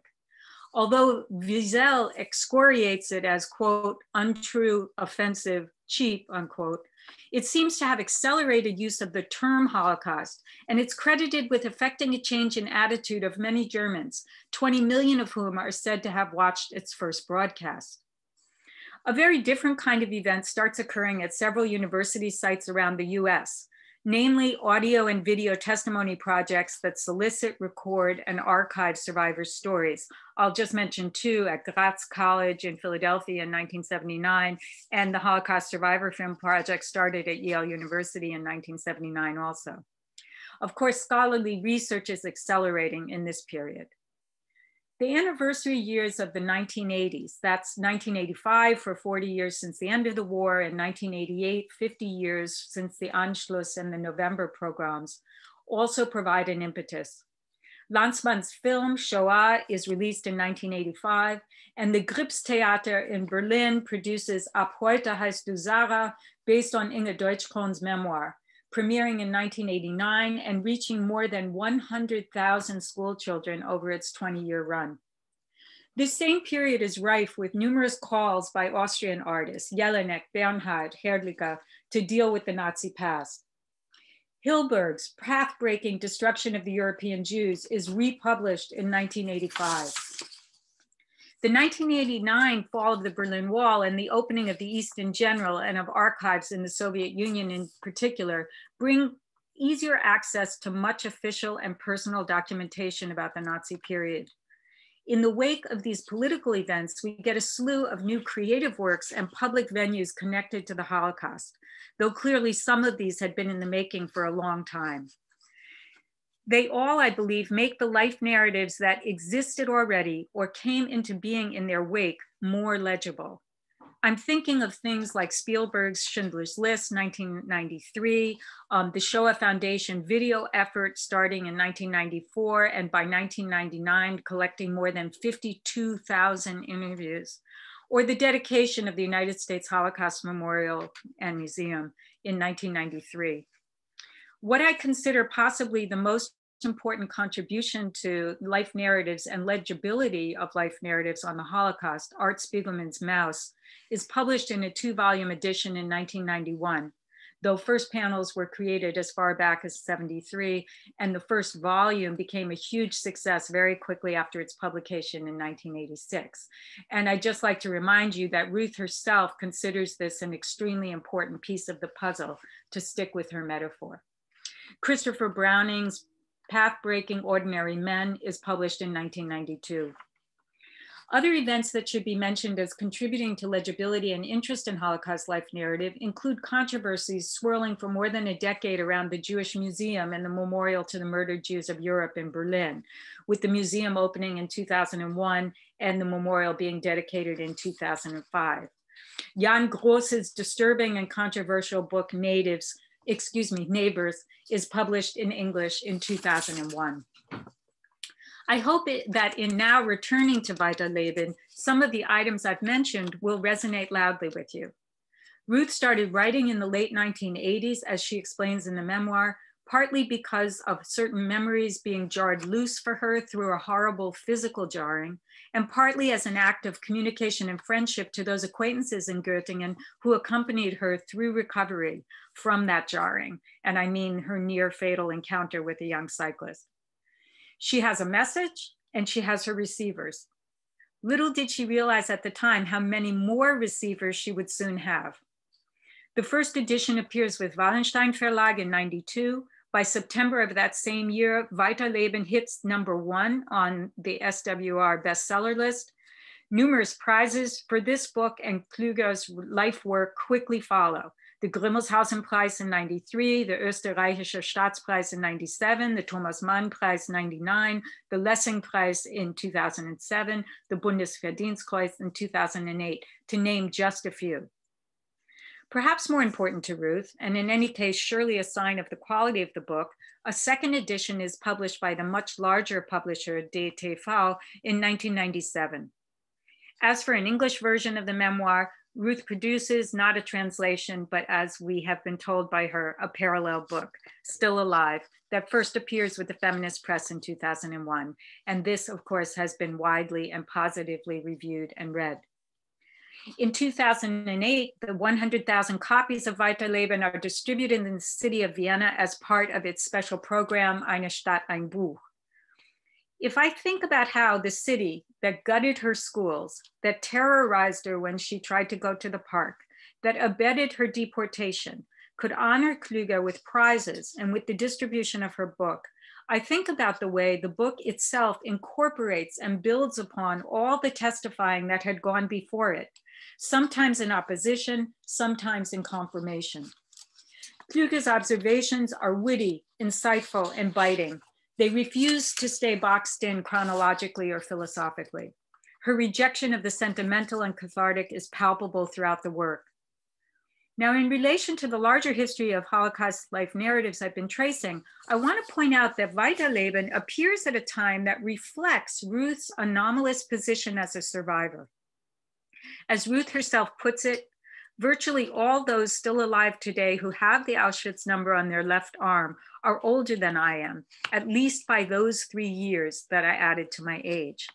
Although Wiesel excoriates it as, quote, untrue, offensive, cheap, unquote, it seems to have accelerated use of the term Holocaust, and it's credited with effecting a change in attitude of many Germans, 20 million of whom are said to have watched its first broadcast. A very different kind of event starts occurring at several university sites around the US, namely audio and video testimony projects that solicit, record, and archive survivors' stories. I'll just mention two at Gratz College in Philadelphia in 1979, and the Holocaust Survivor Film Project started at Yale University in 1979 also. Of course, scholarly research is accelerating in this period the anniversary years of the 1980s, that's 1985 for 40 years since the end of the war, and 1988, 50 years since the Anschluss and the November pogroms, also provide an impetus. Lanzmann's film Shoah is released in 1985, and the Grips Theater in Berlin produces Ab heute heißt du Sarah, based on Inge Deutschkron's memoir premiering in 1989 and reaching more than 100,000 school children over its 20 year run. This same period is rife with numerous calls by Austrian artists, Jelinek, Bernhard, Hrdlicka, to deal with the Nazi past. Hilberg's path-breaking destruction of the European Jews is republished in 1985. The 1989 fall of the Berlin Wall and the opening of the East in general and of archives in the Soviet Union in particular bring easier access to much official and personal documentation about the Nazi period. In the wake of these political events, we get a slew of new creative works and public venues connected to the Holocaust, though clearly some of these had been in the making for a long time. They all, I believe, make the life narratives that existed already or came into being in their wake more legible. I'm thinking of things like Spielberg's Schindler's List, 1993, um, the Shoah Foundation video effort starting in 1994, and by 1999, collecting more than 52,000 interviews, or the dedication of the United States Holocaust Memorial and Museum in 1993. What I consider possibly the most important contribution to life narratives and legibility of life narratives on the Holocaust, Art Spiegelman's Maus, is published in a two volume edition in 1991. Though first panels were created as far back as 73, and the first volume became a huge success very quickly after its publication in 1986. And I'd just like to remind you that Ruth herself considers this an extremely important piece of the puzzle to stick with her metaphor. Christopher Browning's Path Breaking Ordinary Men is published in 1992. Other events that should be mentioned as contributing to legibility and interest in Holocaust life narrative include controversies swirling for more than a decade around the Jewish Museum and the Memorial to the Murdered Jews of Europe in Berlin, with the museum opening in 2001 and the memorial being dedicated in 2005. Jan Gross's disturbing and controversial book, Natives, excuse me, Neighbors, is published in English in 2001. I hope it, that in now returning to Weiterleben, some of the items I've mentioned will resonate loudly with you. Ruth started writing in the late 1980s, as she explains in the memoir, partly because of certain memories being jarred loose for her through a horrible physical jarring, and partly as an act of communication and friendship to those acquaintances in Göttingen who accompanied her through recovery from that jarring. And I mean her near fatal encounter with a young cyclist. She has a message and she has her receivers. Little did she realize at the time how many more receivers she would soon have. The first edition appears with Wallstein Verlag in 92. By September of that same year, Weiterleben hits number one on the SWR bestseller list. Numerous prizes for this book and Klüger's life work quickly follow the Grimmelshausen Prize in 93, the Österreichischer Staatspreis in 97, the Thomas Mann Preis 99, the Lessing Prize in 2007, the Bundesverdienstkreuz in 2008, to name just a few. Perhaps more important to Ruth, and in any case, surely a sign of the quality of the book, a second edition is published by the much larger publisher DTV in 1997. As for an English version of the memoir, Ruth produces not a translation, but as we have been told by her, a parallel book, Still Alive, that first appears with the Feminist Press in 2001. And this, of course, has been widely and positively reviewed and read. In 2008, the 100,000 copies of Weiterleben are distributed in the city of Vienna as part of its special program, Eine Stadt, ein Buch. If I think about how the city that gutted her schools, that terrorized her when she tried to go to the park, that abetted her deportation, could honor Klüger with prizes and with the distribution of her book, I think about the way the book itself incorporates and builds upon all the testifying that had gone before it, sometimes in opposition, sometimes in confirmation. Klüger's observations are witty, insightful, and biting, they refuse to stay boxed in chronologically or philosophically. Her rejection of the sentimental and cathartic is palpable throughout the work. Now, in relation to the larger history of Holocaust life narratives I've been tracing, I want to point out that Weiterleben appears at a time that reflects Ruth's anomalous position as a survivor. As Ruth herself puts it, virtually all those still alive today who have the Auschwitz number on their left arm are older than I am, at least by those three years that I added to my age.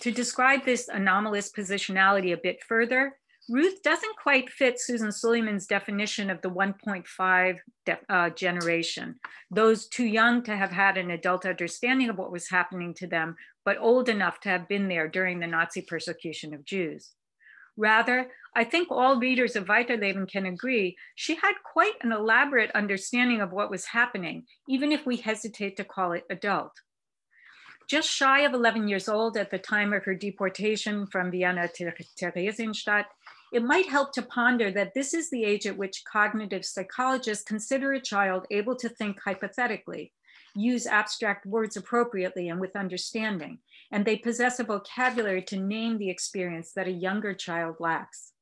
To describe this anomalous positionality a bit further, Ruth doesn't quite fit Susan Suleiman's definition of the 1.5 uh, generation, those too young to have had an adult understanding of what was happening to them, but old enough to have been there during the Nazi persecution of Jews. Rather, I think all readers of Weiterleben can agree she had quite an elaborate understanding of what was happening, even if we hesitate to call it adult. Just shy of 11 years old at the time of her deportation from Vienna to Theresienstadt, it might help to ponder that this is the age at which cognitive psychologists consider a child able to think hypothetically, use abstract words appropriately and with understanding, and they possess a vocabulary to name the experience that a younger child lacks.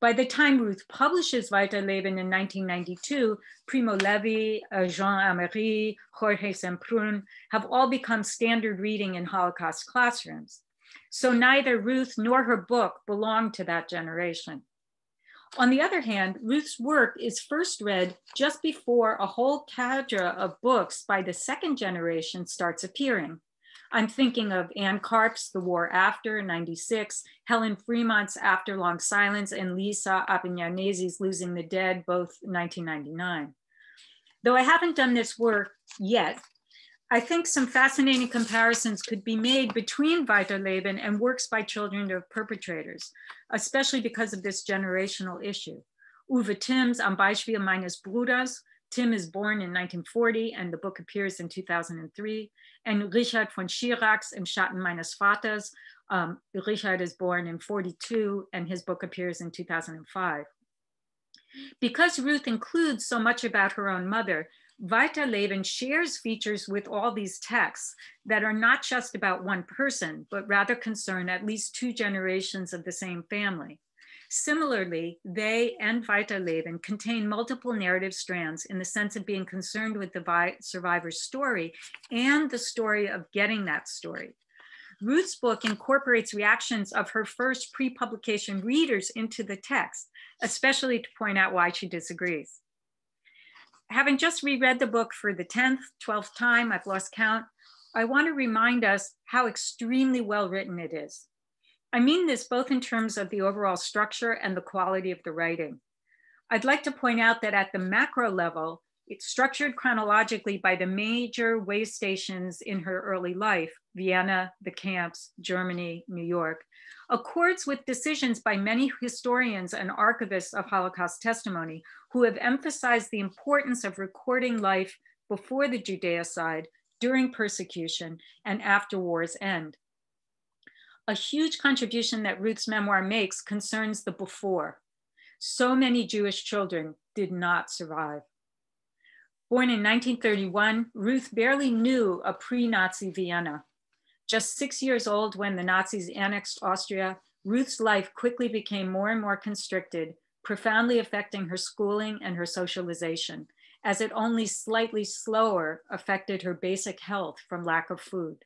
By the time Ruth publishes Weiterleben in 1992, Primo Levi, uh, Jean Amery, Jorge Semprún have all become standard reading in Holocaust classrooms. So neither Ruth nor her book belong to that generation. On the other hand, Ruth's work is first read just before a whole cadre of books by the second generation starts appearing. I'm thinking of Anne Karpf's The War After, 96, Helen Fremont's After Long Silence, and Lisa Appignanesi's Losing the Dead, both 1999. Though I haven't done this work yet, I think some fascinating comparisons could be made between Weiterleben and works by children of perpetrators, especially because of this generational issue. Uwe Timms Am Beispiel meines Bruders Tim is born in 1940 and the book appears in 2003. And Richard von Schirach's Im Schatten meines Vaters. Um, Richard is born in 42 and his book appears in 2005. Because Ruth includes so much about her own mother, Weiterleben shares features with all these texts that are not just about one person, but rather concern at least two generations of the same family. Similarly, they and Vita Weiterleben contain multiple narrative strands in the sense of being concerned with the survivor's story and the story of getting that story. Ruth's book incorporates reactions of her first pre-publication readers into the text, especially to point out why she disagrees. Having just reread the book for the 10th, 12th time, I've lost count, I want to remind us how extremely well written it is. I mean this both in terms of the overall structure and the quality of the writing. I'd like to point out that at the macro level, it's structured chronologically by the major way stations in her early life, Vienna, the camps, Germany, New York, accords with decisions by many historians and archivists of Holocaust testimony who have emphasized the importance of recording life before the Judeocide, during persecution, and after war's end. A huge contribution that Ruth's memoir makes concerns the before. So many Jewish children did not survive. Born in 1931, Ruth barely knew a pre-Nazi Vienna. Just six years old when the Nazis annexed Austria, Ruth's life quickly became more and more constricted, profoundly affecting her schooling and her socialization, as it only slightly slower affected her basic health from lack of food.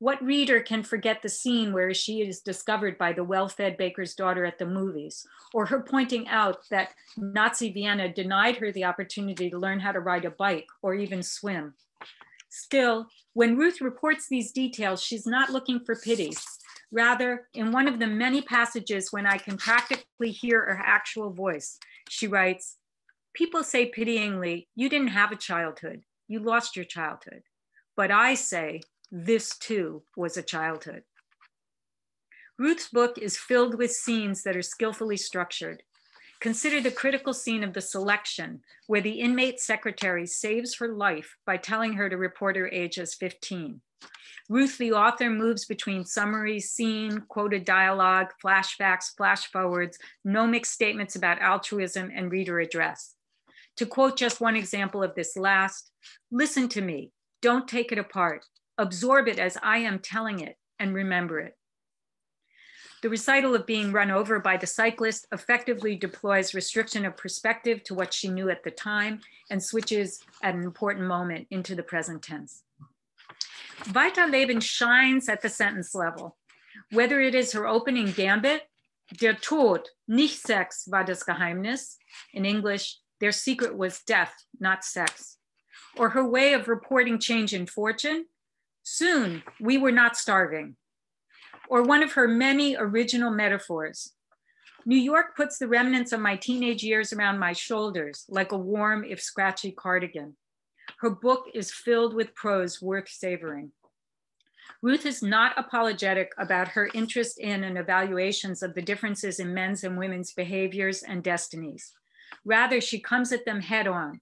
What reader can forget the scene where she is discovered by the well fed baker's daughter at the movies, or her pointing out that Nazi Vienna denied her the opportunity to learn how to ride a bike or even swim? Still, when Ruth reports these details, she's not looking for pity. Rather, in one of the many passages when I can practically hear her actual voice, she writes, People say pityingly, You didn't have a childhood, you lost your childhood. But I say, this too was a childhood. Ruth's book is filled with scenes that are skillfully structured. Consider the critical scene of the selection, where the inmate secretary saves her life by telling her to report her age as 15. Ruth, the author, moves between summary, scene, quoted dialogue, flashbacks, flash forwards, no mixed statements about altruism and reader address. To quote just one example of this last, listen to me, don't take it apart absorb it as I am telling it, and remember it. The recital of being run over by the cyclist effectively deploys restriction of perspective to what she knew at the time and switches at an important moment into the present tense. Weiterleben shines at the sentence level. Whether it is her opening gambit, der Tod, nicht Sex war das Geheimnis, in English, their secret was death, not sex, or her way of reporting change in fortune, Soon, we were not starving. Or one of her many original metaphors. New York puts the remnants of my teenage years around my shoulders like a warm, if scratchy cardigan. Her book is filled with prose worth savoring. Ruth is not apologetic about her interest in and evaluations of the differences in men's and women's behaviors and destinies. Rather, she comes at them head on.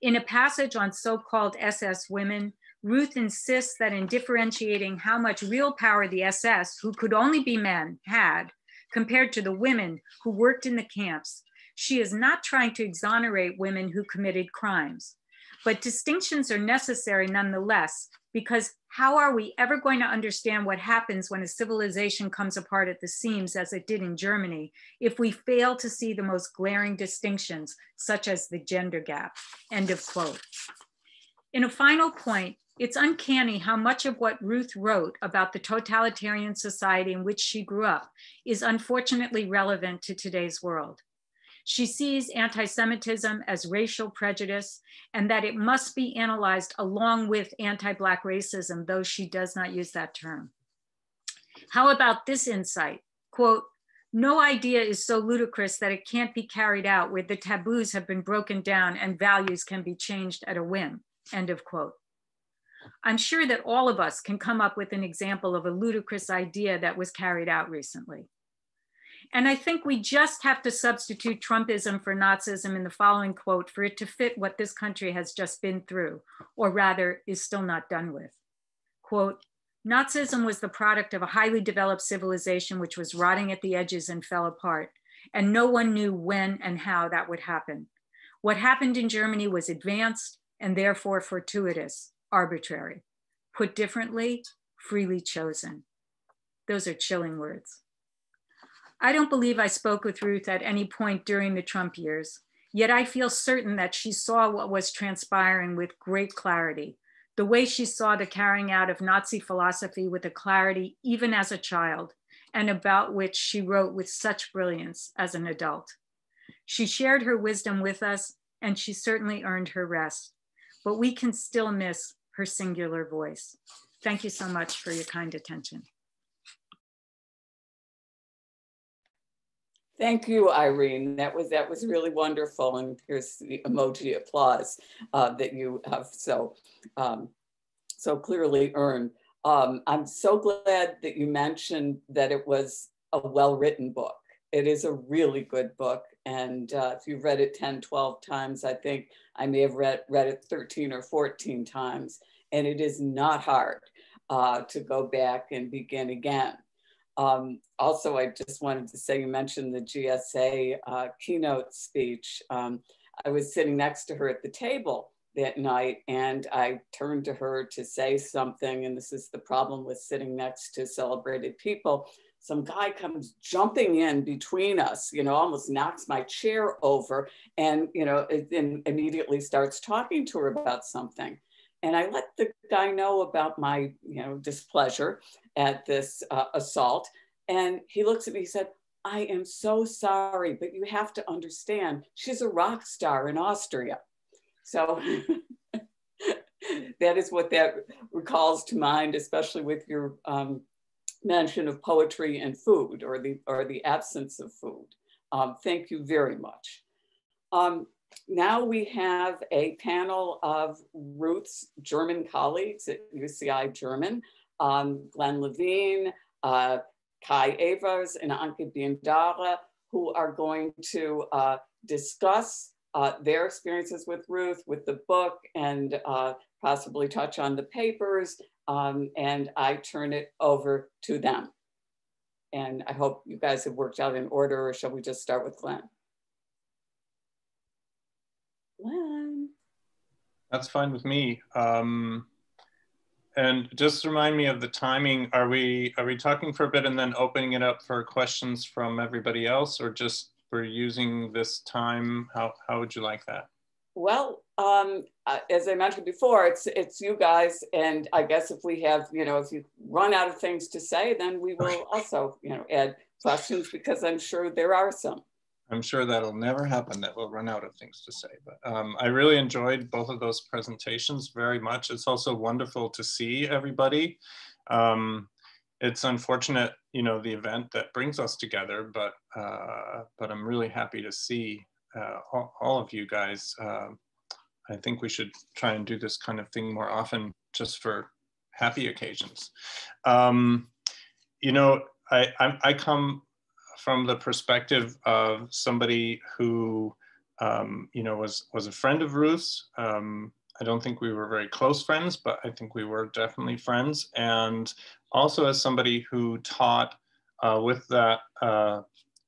In a passage on so called SS women, Ruth insists that in differentiating how much real power the SS, who could only be men, had compared to the women who worked in the camps, she is not trying to exonerate women who committed crimes. But distinctions are necessary nonetheless, because how are we ever going to understand what happens when a civilization comes apart at the seams as it did in Germany if we fail to see the most glaring distinctions, such as the gender gap? End of quote. In a final point, it's uncanny how much of what Ruth wrote about the totalitarian society in which she grew up is unfortunately relevant to today's world. She sees anti Semitism as racial prejudice and that it must be analyzed along with anti Black racism, though she does not use that term. How about this insight? Quote, no idea is so ludicrous that it can't be carried out where the taboos have been broken down and values can be changed at a whim. End of quote. I'm sure that all of us can come up with an example of a ludicrous idea that was carried out recently. And I think we just have to substitute Trumpism for Nazism in the following quote for it to fit what this country has just been through, or rather is still not done with. Quote, Nazism was the product of a highly developed civilization which was rotting at the edges and fell apart, and no one knew when and how that would happen. What happened in Germany was advanced and therefore fortuitous, arbitrary. Put differently, freely chosen. Those are chilling words. I don't believe I spoke with Ruth at any point during the Trump years, yet I feel certain that she saw what was transpiring with great clarity, the way she saw the carrying out of Nazi philosophy with a clarity even as a child, and about which she wrote with such brilliance as an adult. She shared her wisdom with us, and she certainly earned her rest, but we can still miss her singular voice. Thank you so much for your kind attention. Thank you, Irene. That was that was really wonderful, and here's the emoji applause uh, that you have so um, so clearly earned. Um, I'm so glad that you mentioned that it was a well-written book. It is a really good book, and uh, if you've read it 10, 12 times, I think I may have read read it 13 or 14 times, and it is not hard uh, to go back and begin again. Um, also, I just wanted to say you mentioned the GSA uh, keynote speech. Um, I was sitting next to her at the table that night and I turned to her to say something. And this is the problem with sitting next to celebrated people. Some guy comes jumping in between us, you know, almost knocks my chair over and, you know, then immediately starts talking to her about something. And I let the guy know about my, you know, displeasure at this uh, assault. And he looks at me, he said, I am so sorry, but you have to understand, she's a rock star in Austria. So [LAUGHS] that is what that recalls to mind, especially with your um, mention of poetry and food or the, or the absence of food. Um, thank you very much. Um, now we have a panel of Ruth's German colleagues at UCI German, um, Glenn Levine, uh, Kai Evers, and Anke Biendarra, who are going to uh, discuss uh, their experiences with Ruth, with the book, and uh, possibly touch on the papers. Um, and I turn it over to them. And I hope you guys have worked out in order, or shall we just start with Glenn? Glenn. That's fine with me. Um, and just remind me of the timing. Are we are we talking for a bit and then opening it up for questions from everybody else, or just we're using this time? How how would you like that? Well, um, as I mentioned before, it's it's you guys, and I guess if we have you know if you run out of things to say, then we will also you know add questions because I'm sure there are some. I'm sure that'll never happen that we'll run out of things to say. But um, I really enjoyed both of those presentations very much. It's also wonderful to see everybody. Um, it's unfortunate, you know, the event that brings us together, but uh, but I'm really happy to see uh, all, all, of you guys. Uh, I think we should try and do this kind of thing more often, just for happy occasions. Um, you know, I, I, I come from the perspective of somebody who, um, you know, was was a friend of Ruth's. Um, I don't think we were very close friends, but I think we were definitely friends. And also as somebody who taught uh, with that uh,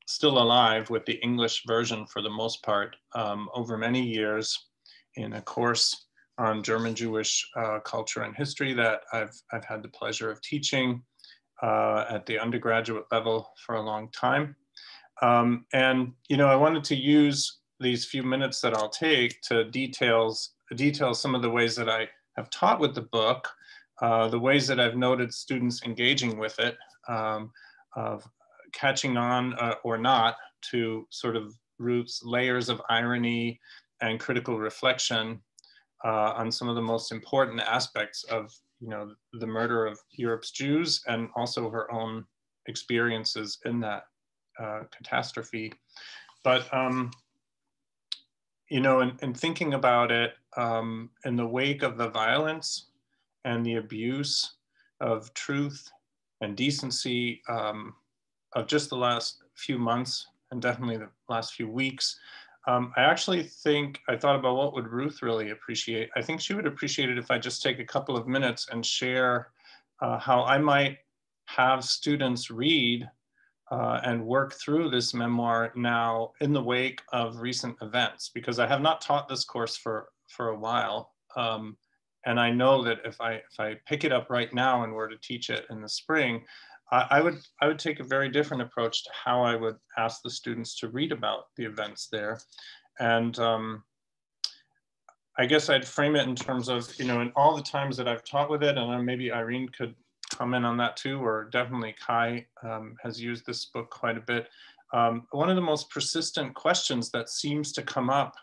still alive with the English version for the most part um, over many years in a course on German Jewish uh, culture and history that I've, I've had the pleasure of teaching uh, at the undergraduate level for a long time. Um, and, you know, I wanted to use these few minutes that I'll take to details, detail some of the ways that I have taught with the book, uh, the ways that I've noted students engaging with it, um, of catching on uh, or not to sort of roots, layers of irony and critical reflection uh, on some of the most important aspects of you know the murder of Europe's Jews and also her own experiences in that uh, catastrophe. But um, you know, in, in, thinking about it, um, in the wake of the violence and the abuse of truth and decency um, of just the last few months and definitely the last few weeks, um, I actually think I thought about what would Ruth really appreciate. I think she would appreciate it if I just take a couple of minutes and share uh, how I might have students read uh, and work through this memoir now in the wake of recent events, because I have not taught this course for, for a while. Um, and I know that if I, if I pick it up right now and were to teach it in the spring, I, would I would take a very different approach to how I would ask the students to read about the events there, and um, I guess I'd frame it in terms of you know in all the times that I've taught with it, and maybe Irene could comment on that too, or definitely Kai um, has used this book quite a bit. Um, one of the most persistent questions that seems to come up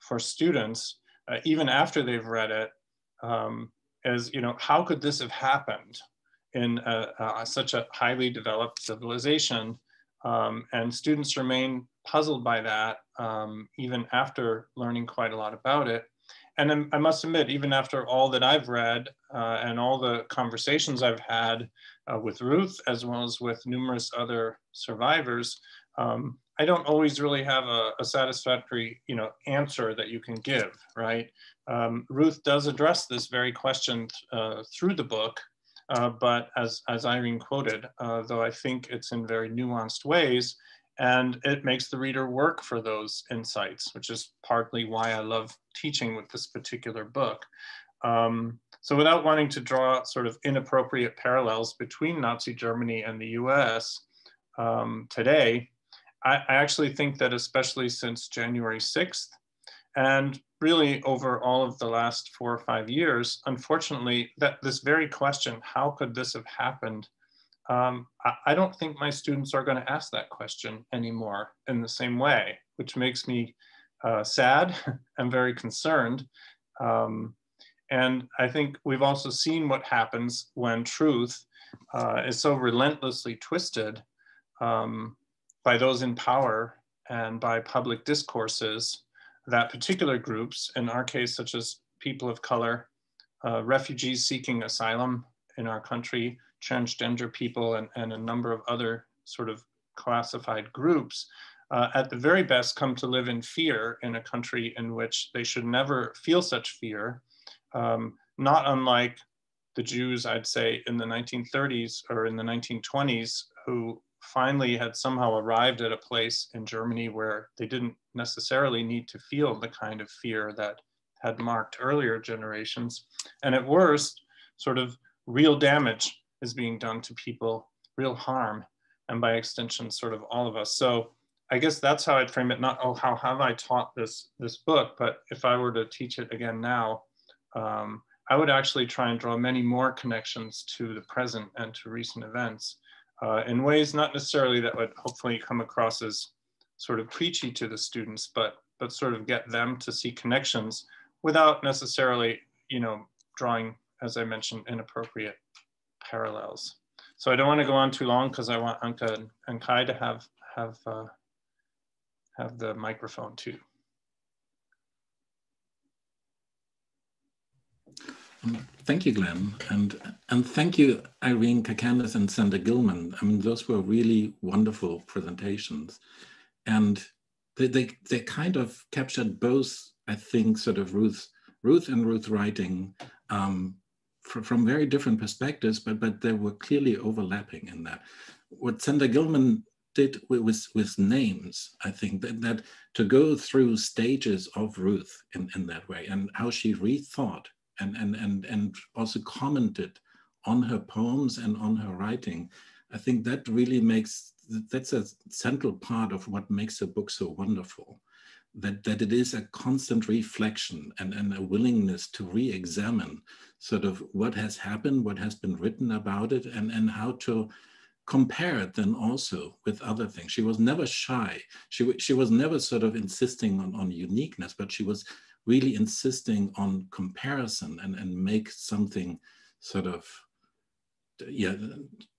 for students, uh, even after they've read it, um, is you know how could this have happened? In a, a, such a highly developed civilization. Um, and students remain puzzled by that um, even after learning quite a lot about it. And I must admit, even after all that I've read uh, and all the conversations I've had uh, with Ruth, as well as with numerous other survivors, um, I don't always really have a, a, satisfactory, you know, answer that you can give, right? Um, Ruth does address this very question uh, through the book, uh, but as, as Irene quoted, uh, though I think it's in very nuanced ways, and it makes the reader work for those insights, which is partly why I love teaching with this particular book. Um, so without wanting to draw sort of inappropriate parallels between Nazi Germany and the US um, today, I, I actually think that especially since January 6th, and really over all of the last four or five years, unfortunately, that this very question, how could this have happened? Um, I, I, don't think my students are going to ask that question anymore in the same way, which makes me uh, sad [LAUGHS] and very concerned. Um, and I think we've also seen what happens when truth uh, is so relentlessly twisted um, by those in power and by public discourses that particular groups, in our case, such as people of color, uh, refugees seeking asylum in our country, transgender people, and, and a number of other sort of classified groups, uh, at the very best come to live in fear in a country in which they should never feel such fear, um, not unlike the Jews, I'd say, in the 1930s or in the 1920s, who finally had somehow arrived at a place in Germany where they didn't necessarily need to feel the kind of fear that had marked earlier generations. And at worst, sort of real damage is being done to people, real harm, and by extension, sort of all of us. So I guess that's how I'd frame it. Not, oh, how have I taught this, this book? But if I were to teach it again now, um, I would actually try and draw many more connections to the present and to recent events uh, in ways not necessarily that would hopefully come across as sort of preachy to the students, but but sort of get them to see connections without necessarily, you know, drawing, as I mentioned, inappropriate parallels. So I don't want to go on too long because I want Anke and Kai to have have uh, have the microphone too. Thank you, Glenn, and and thank you, Irene Kacandes and Sander Gilman. I mean, those were really wonderful presentations, and they they, they kind of captured both, I think, sort of Ruth Ruth and Ruth writing um, from, from very different perspectives, but but they were clearly overlapping in that. What Sander Gilman did with, with names, I think that, that to go through stages of Ruth in, in that way and how she rethought and, and, and, and also commented on her poems and on her writing, I think that really makes, that's a central part of what makes a book so wonderful. That, that it is a constant reflection and, and a willingness to re-examine sort of what has happened, what has been written about it, and, and how to compare it then also with other things. She was never shy. She, she was never sort of insisting on, on uniqueness, but she was really insisting on comparison and, and make something sort of yeah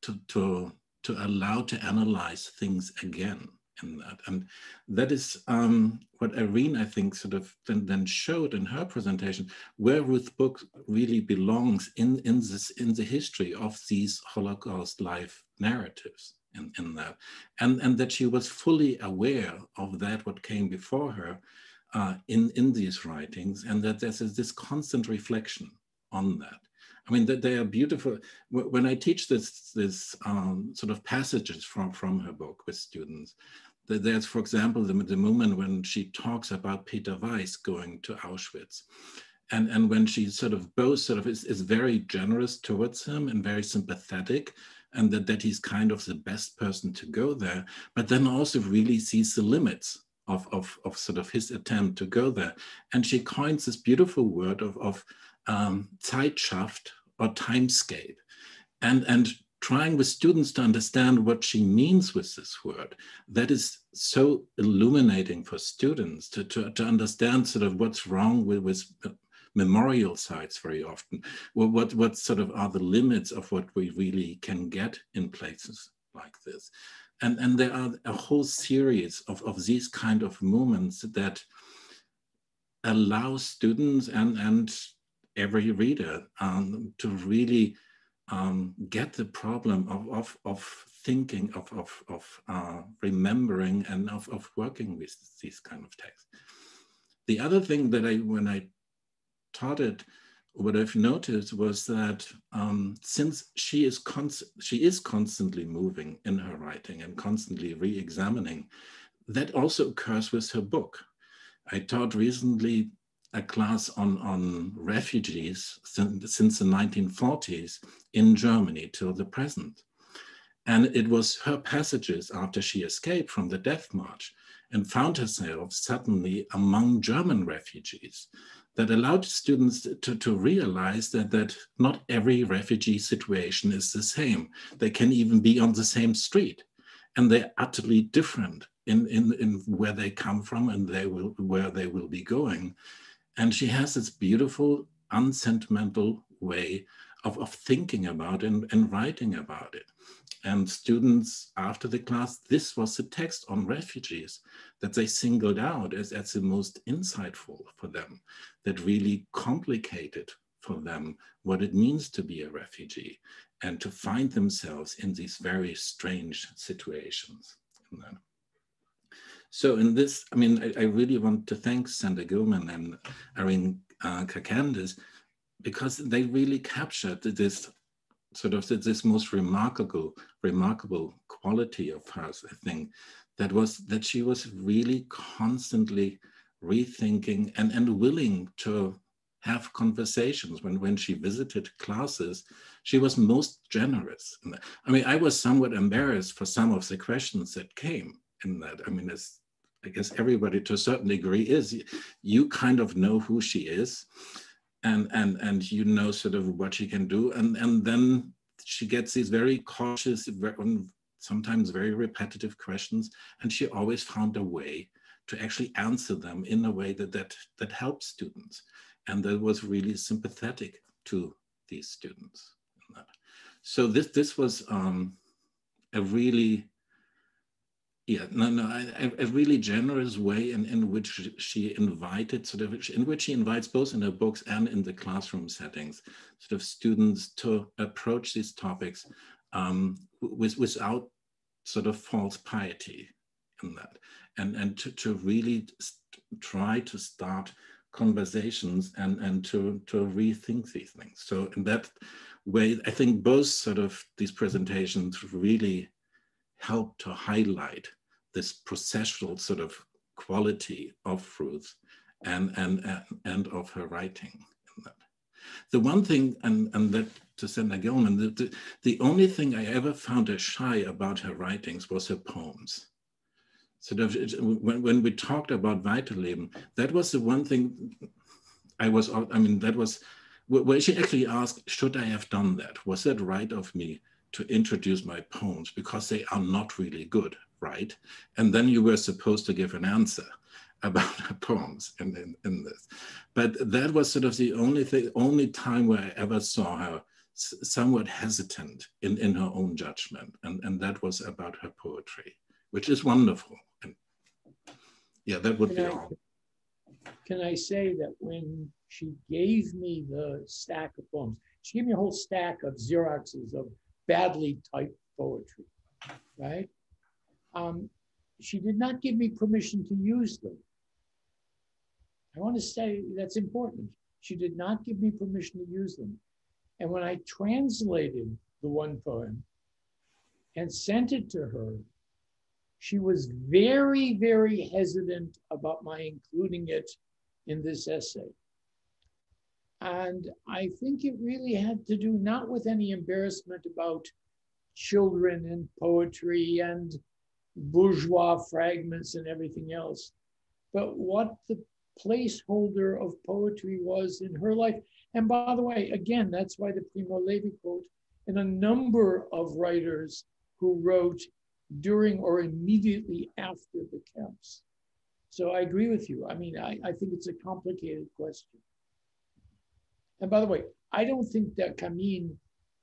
to to to allow to analyze things again. In that and that is um, what irene i think sort of then, then showed in her presentation where ruth book really belongs in in this in the history of these holocaust life narratives in, in that. And and that she was fully aware of that what came before her uh, in, in these writings, and that there's this constant reflection on that. I mean, that they are beautiful. When I teach this, this um, sort of passages from, from her book with students, that there's, for example, the, the moment when she talks about Peter Weiss going to Auschwitz. And, and when she sort of both sort of is, is very generous towards him and very sympathetic, and that, that he's kind of the best person to go there, but then also really sees the limits of, of, of sort of his attempt to go there. And she coins this beautiful word of, of um, Zeitschaft or timescape. And, and trying with students to understand what she means with this word, that is so illuminating for students to, to, to understand sort of what's wrong with, with memorial sites very often. Well, what, what sort of are the limits of what we really can get in places like this? And, and there are a whole series of, of these kind of moments that allow students and, and every reader um, to really um, get the problem of, of, of thinking, of, of, of uh, remembering and of, of working with these kind of texts. The other thing that I, when I taught it, what I've noticed was that um, since she is she is constantly moving in her writing and constantly re-examining, that also occurs with her book. I taught recently a class on, on refugees since, since the 1940s in Germany till the present. And it was her passages after she escaped from the death march and found herself suddenly among German refugees that allowed students to, to realize that, that not every refugee situation is the same. They can even be on the same street and they're utterly different in, in, in where they come from and they will, where they will be going. And she has this beautiful, unsentimental way of, of thinking about and, and writing about it. And students after the class, this was the text on refugees that they singled out as, as the most insightful for them, that really complicated for them what it means to be a refugee and to find themselves in these very strange situations. So in this, I mean, I, I, really want to thank Sander Gilman and Irene uh, Kacandes because they really captured this sort of this most remarkable, remarkable quality of hers, I think, that was that she was really constantly rethinking and, and willing to have conversations. When, when she visited classes she was most generous. I mean i was somewhat embarrassed for some of the questions that came in that. I mean as i guess everybody to a certain degree is. You kind of know who she is and and and you know sort of what she can do. And and then she gets these very cautious um, sometimes very repetitive questions and she always found a way to actually answer them in a way that that that helps students. And that was really sympathetic to these students. So this this was um, a really yeah, no, no, a, a, really generous way in, in which she invited, sort of, in which she invites both in her books and in the classroom settings, sort of students to approach these topics um, with, without sort of false piety in that, and, and to, to really try to start conversations and, and to, to rethink these things. So in that way, I think both sort of these presentations really helped to highlight this processual sort of quality of Ruth and, and, and of her writing. The one thing, and, and that to Sander Gilman, the, the, the only thing I ever found her shy about her writings was her poems. So when, when we talked about Weiterleben, that was the one thing I was, I mean, that was where she actually asked, should I have done that? Was that right of me to introduce my poems because they are not really good, right? And then you were supposed to give an answer [LAUGHS] about her poems in, in, in this. But that was sort of the only thing, only time where I ever saw her somewhat hesitant in, in her own judgment. And, and that was about her poetry, which is wonderful. And yeah, that would can be I, all. Can I say that when she gave me the stack of poems, she gave me a whole stack of Xeroxes of badly typed poetry, right? Um, she did not give me permission to use them. I want to say that's important. She did not give me permission to use them. And when I translated the one poem and sent it to her, she was very, very hesitant about my including it in this essay. And I think it really had to do not with any embarrassment about children and poetry and bourgeois fragments and everything else, but what the placeholder of poetry was in her life. And by the way, again, that's why the Primo Levi quote and a number of writers who wrote during or immediately after the camps. So I agree with you. I mean, I, I think it's a complicated question. And by the way, I don't think that Kamin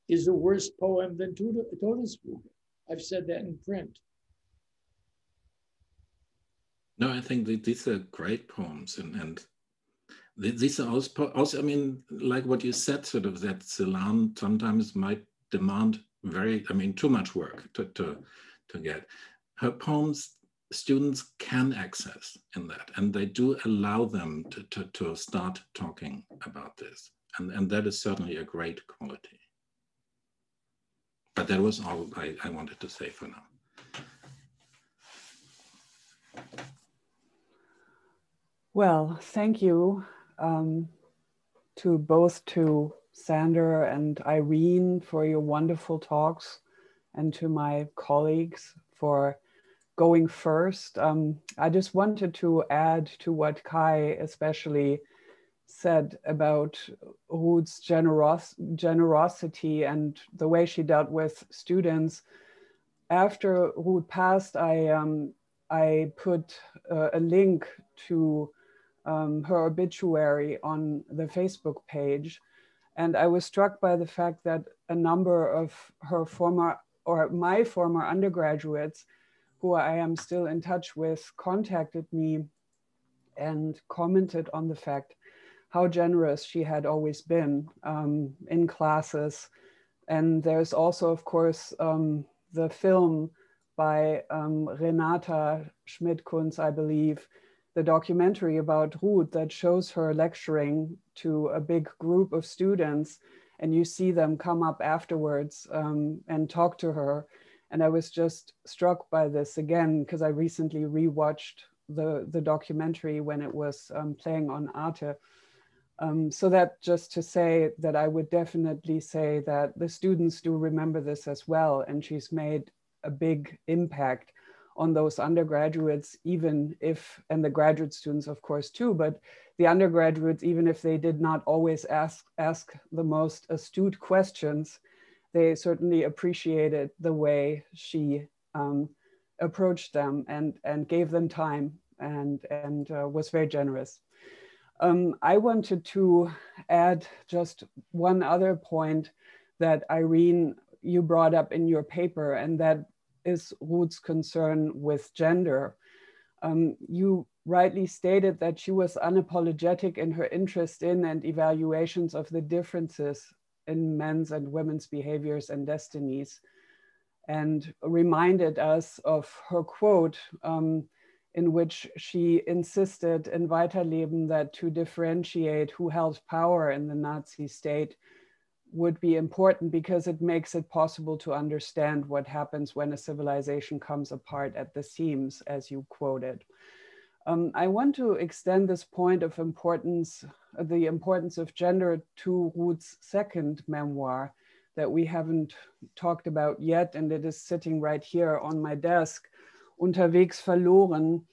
is a worse poem than Todesfuge. I've said that in print. No, I think these are great poems, and and these are also, also, I mean, like what you said, sort of that Celan sometimes might demand very, I mean, too much work to to to get. Her poems students can access in that, and they do allow them to to, to start talking about this, and and that is certainly a great quality. But that was all I, I wanted to say for now. Well, thank you um, to both to Sander and Irene for your wonderful talks and to my colleagues for going first. Um, I just wanted to add to what Kai especially said about Ruth's generos generosity and the way she dealt with students. After Ruth passed, I, um, I put uh, a link to um, her obituary on the Facebook page. And I was struck by the fact that a number of her former or my former undergraduates who I am still in touch with contacted me and commented on the fact how generous she had always been um, in classes. And there's also, of course, um, the film by um, Renata Schmidtkunz, I believe, the documentary about Ruth that shows her lecturing to a big group of students and you see them come up afterwards um, and talk to her. And I was just struck by this again because I recently rewatched the, the documentary when it was um, playing on Arte. Um, so that just to say that I would definitely say that the students do remember this as well. And she's made a big impact on those undergraduates, even if, and the graduate students, of course, too, but the undergraduates, even if they did not always ask, ask the most astute questions, they certainly appreciated the way she um, approached them and, and gave them time and, and uh, was very generous. Um, I wanted to add just one other point that Irene, you brought up in your paper, and that is Ruth's concern with gender. Um, you rightly stated that she was unapologetic in her interest in and evaluations of the differences in men's and women's behaviors and destinies, and reminded us of her quote um, in which she insisted in Weiterleben that to differentiate who held power in the Nazi state would be important because it makes it possible to understand what happens when a civilization comes apart at the seams, as you quoted. Um, I want to extend this point of importance, the importance of gender to Ruth's second memoir that we haven't talked about yet, and it is sitting right here on my desk, Unterwegs verloren,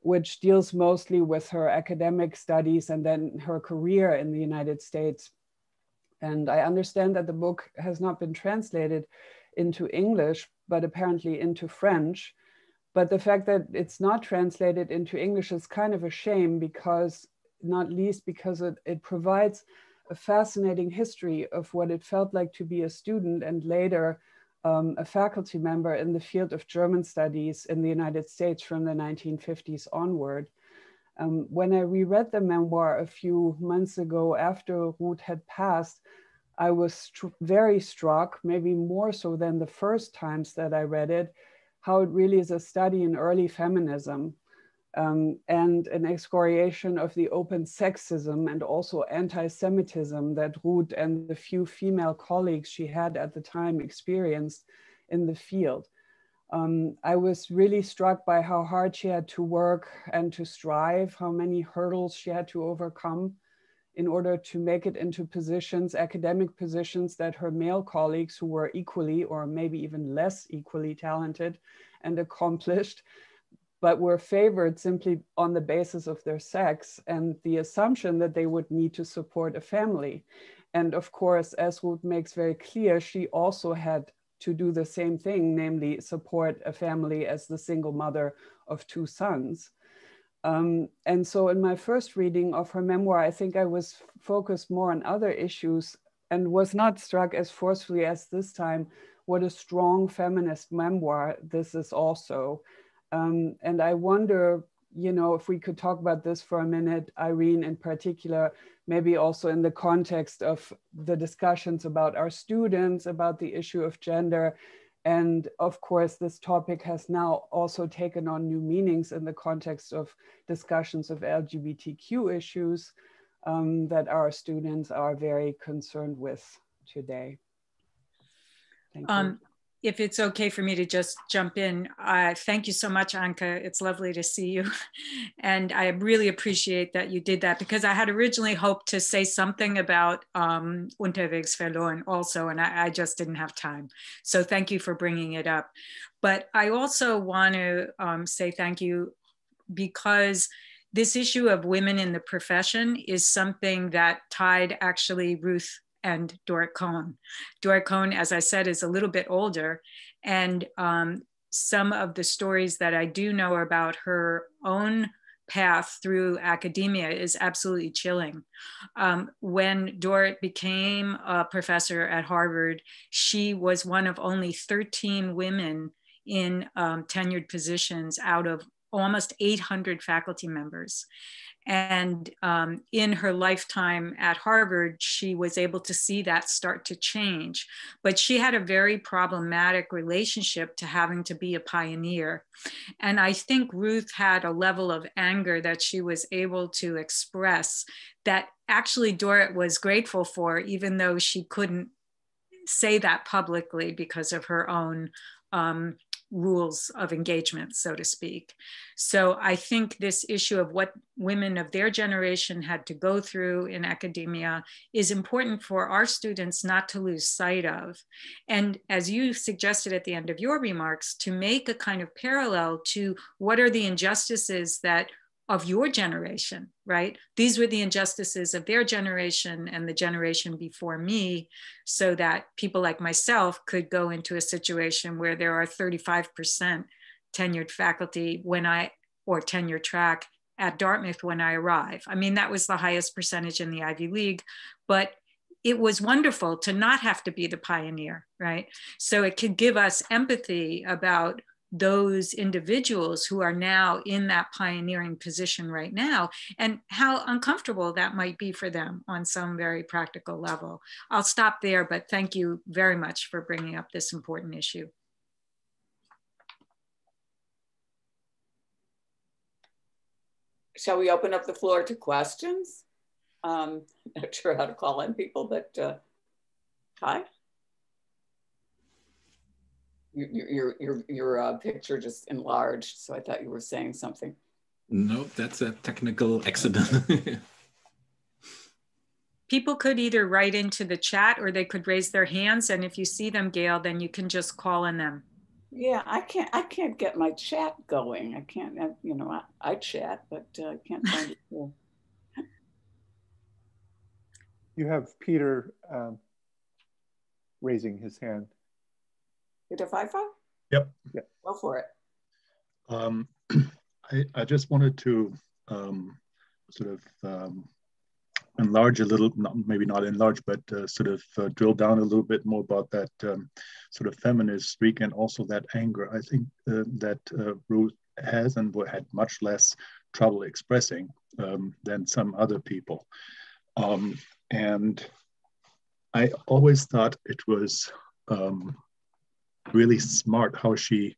which deals mostly with her academic studies and then her career in the United States. And I understand that the book has not been translated into English, but apparently into French. But the fact that it's not translated into English is kind of a shame because, not least because it, it provides a fascinating history of what it felt like to be a student and later um, a faculty member in the field of German studies in the United States from the 1950s onward. Um, when I reread the memoir a few months ago after Ruth had passed, I was very struck, maybe more so than the first times that I read it, how it really is a study in early feminism um, and an excoriation of the open sexism and also anti Semitism that Ruth and the few female colleagues she had at the time experienced in the field. Um, I was really struck by how hard she had to work and to strive, how many hurdles she had to overcome in order to make it into positions, academic positions that her male colleagues who were equally or maybe even less equally talented and accomplished but were favored simply on the basis of their sex and the assumption that they would need to support a family. And of course, as Ruth makes very clear, she also had to do the same thing, namely support a family as the single mother of two sons. Um, and so in my first reading of her memoir, I think I was focused more on other issues and was not struck as forcefully as this time what a strong feminist memoir this is also. Um, and I wonder, you know, if we could talk about this for a minute, Irene in particular, maybe also in the context of the discussions about our students, about the issue of gender. And of course, this topic has now also taken on new meanings in the context of discussions of LGBTQ issues um, that our students are very concerned with today. Thank you. Um, if it's okay for me to just jump in, uh, thank you so much, Anke. It's lovely to see you. [LAUGHS] And I really appreciate that you did that because I had originally hoped to say something about um, Unterwegs verloren also, and I, I, just didn't have time. So thank you for bringing it up. But I also want to um, say thank you because this issue of women in the profession is something that tied actually Ruth and Dorrit Cohn. Dorrit Cohn, as I said, is a little bit older. And um, some of the stories that I do know about her own path through academia is absolutely chilling. Um, when Dorrit became a professor at Harvard, she was one of only 13 women in um, tenured positions out of almost 800 faculty members. And um, in her lifetime at Harvard, she was able to see that start to change. But she had a very problematic relationship to having to be a pioneer. And I think Ruth had a level of anger that she was able to express that actually Dorrit was grateful for, even though she couldn't say that publicly because of her own um, rules of engagement, so to speak. So I think this issue of what women of their generation had to go through in academia is important for our students not to lose sight of. And as you suggested at the end of your remarks, to make a kind of parallel to what are the injustices that of your generation, right? These were the injustices of their generation and the generation before me, so that people like myself could go into a situation where there are 35% tenured faculty when I, or tenure track at Dartmouth when I arrive. I mean, that was the highest percentage in the Ivy League, but it was wonderful to not have to be the pioneer, right? So it could give us empathy about those individuals who are now in that pioneering position right now and how uncomfortable that might be for them on some very practical level. I'll stop there, but thank you very much for bringing up this important issue. Shall we open up the floor to questions? Um, [LAUGHS] not sure how to call in people, but uh, Hi. Your, your, your, your uh, picture just enlarged, so I thought you were saying something. No, that's a technical accident. [LAUGHS] People could either write into the chat or they could raise their hands. And if you see them, Gail, then you can just call on them. Yeah, I can't. I can't get my chat going. I can't. You know, I, I chat, but uh, I can't find it. Here. [LAUGHS] You have Peter um, raising his hand. Peter Pfeiffer? Yep. Yep. Go for it. Um, [CLEARS THROAT] I, I just wanted to um, sort of um, enlarge a little, not, maybe not enlarge, but uh, sort of uh, drill down a little bit more about that um, sort of feminist streak and also that anger. I think uh, that uh, Ruth has and had much less trouble expressing um, than some other people. Um, and I always thought it was um, really smart how she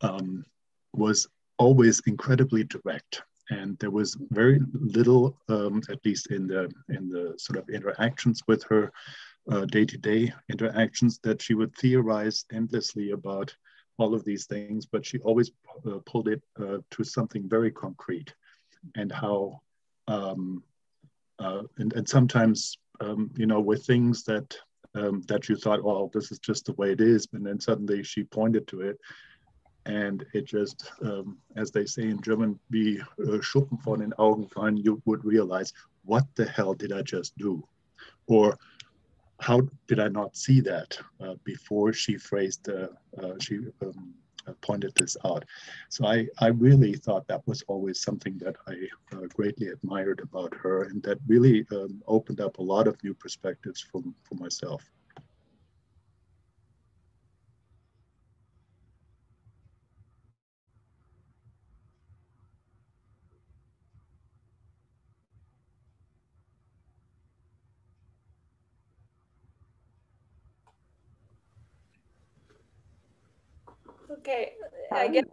um, was always incredibly direct. And there was very little, um, at least in the in the sort of interactions with her, uh, day-to-day interactions, that she would theorize endlessly about all of these things, but she always uh, pulled it uh, to something very concrete, and how, um, uh, and, and sometimes um, you know with things that um, that you thought, well, this is just the way it is, and then suddenly she pointed to it and it just, um, as they say in German, wie uh, Schuppen von den Augen fallen, you would realize, what the hell did I just do? Or how did I not see that uh, before she phrased, uh, she um, pointed this out. So I, I really thought that was always something that I uh, greatly admired about her and that really um, opened up a lot of new perspectives for, for myself. Okay, I get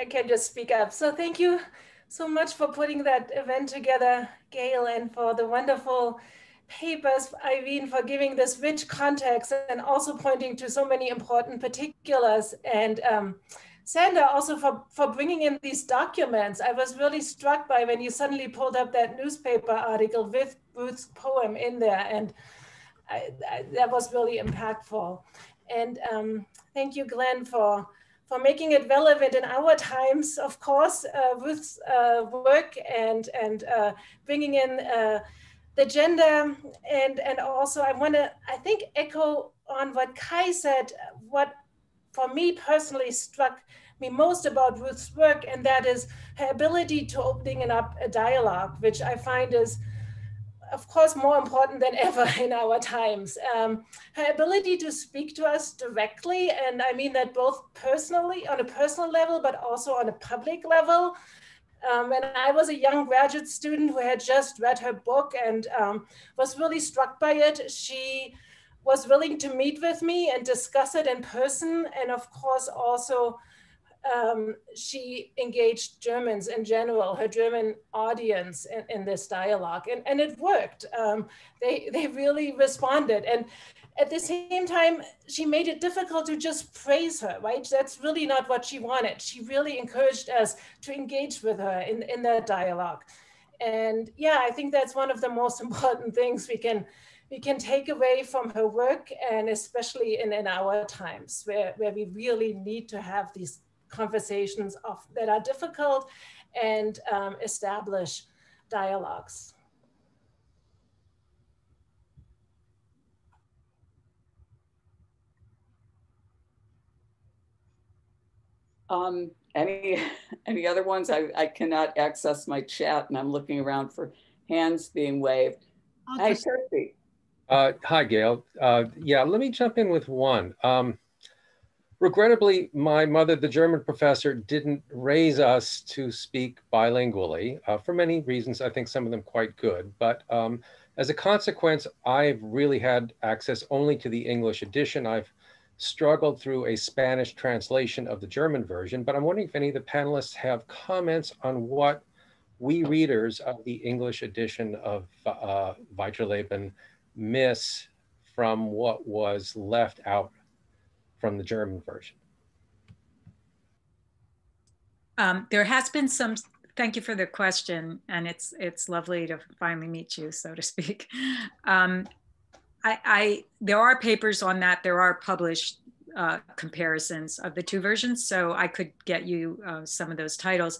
I can just speak up. So thank you so much for putting that event together, Gail, and for the wonderful papers, Irene, for giving this rich context and also pointing to so many important particulars. And um, Sander, also for, for bringing in these documents. I was really struck by when you suddenly pulled up that newspaper article with Ruth's poem in there. And I, I, that was really impactful. And um, thank you, Glenn, for, for making it relevant in our times, of course, uh, Ruth's uh, work and, and uh, bringing in uh, the gender. And, and also I wanna, I think, echo on what Kai said, what for me personally struck me most about Ruth's work, and that is her ability to opening up a dialogue, which I find is of course, more important than ever [LAUGHS] in our times. Um, her ability to speak to us directly, and I mean that both personally, on a personal level, but also on a public level. Um, when I was a young graduate student who had just read her book and um, was really struck by it, she was willing to meet with me and discuss it in person, and of course, also um, she engaged Germans in general, her German audience in, in this dialogue, and, and it worked. Um, they, they really responded. And at the same time, she made it difficult to just praise her, right? That's really not what she wanted. She really encouraged us to engage with her in, in that dialogue. And yeah, I think that's one of the most [LAUGHS] important things we can we can take away from her work and especially in, in our times where, where we really need to have these conversations of, that are difficult and um, establish dialogues. Um, any [LAUGHS] any other ones? I, I cannot access my chat and I'm looking around for hands being waved. Hi, Kirsty. Uh, hi, Gail. Uh, yeah, let me jump in with one. Um, Regrettably, my mother, the German professor, didn't raise us to speak bilingually uh, for many reasons. I think some of them quite good. But um, as a consequence, I've really had access only to the English edition. I've struggled through a Spanish translation of the German version, but I'm wondering if any of the panelists have comments on what we readers of the English edition of uh, Weiterleben miss from what was left out from the German version? Um, there has been some, thank you for the question. And it's, it's lovely to finally meet you, so to speak. Um, I, I, there are papers on that. There are published uh, comparisons of the two versions. So I could get you uh, some of those titles.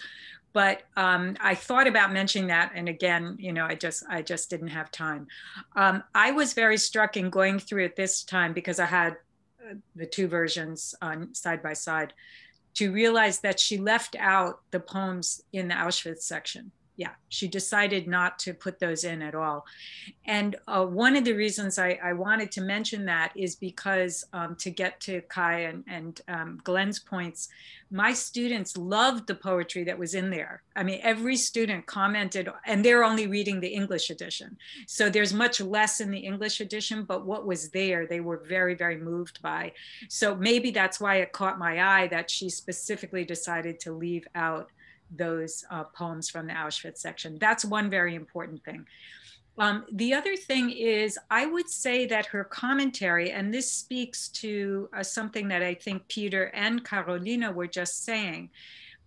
But um, I thought about mentioning that, and again, you know, I just I just didn't have time. Um, I was very struck in going through it this time because I had the two versions on side by side to realize that she left out the poems in the Auschwitz section yeah, she decided not to put those in at all. And uh, one of the reasons I, I, wanted to mention that is because um, to get to Kai and, and um, Glenn's points, my students loved the poetry that was in there. I mean, every student commented, and they're only reading the English edition. So there's much less in the English edition, but what was there, they were very, very moved by. So maybe that's why it caught my eye that she specifically decided to leave out those uh, poems from the Auschwitz section. That's one very important thing. Um, the other thing is, I would say that her commentary, and this speaks to uh, something that I think Peter and Carolina were just saying.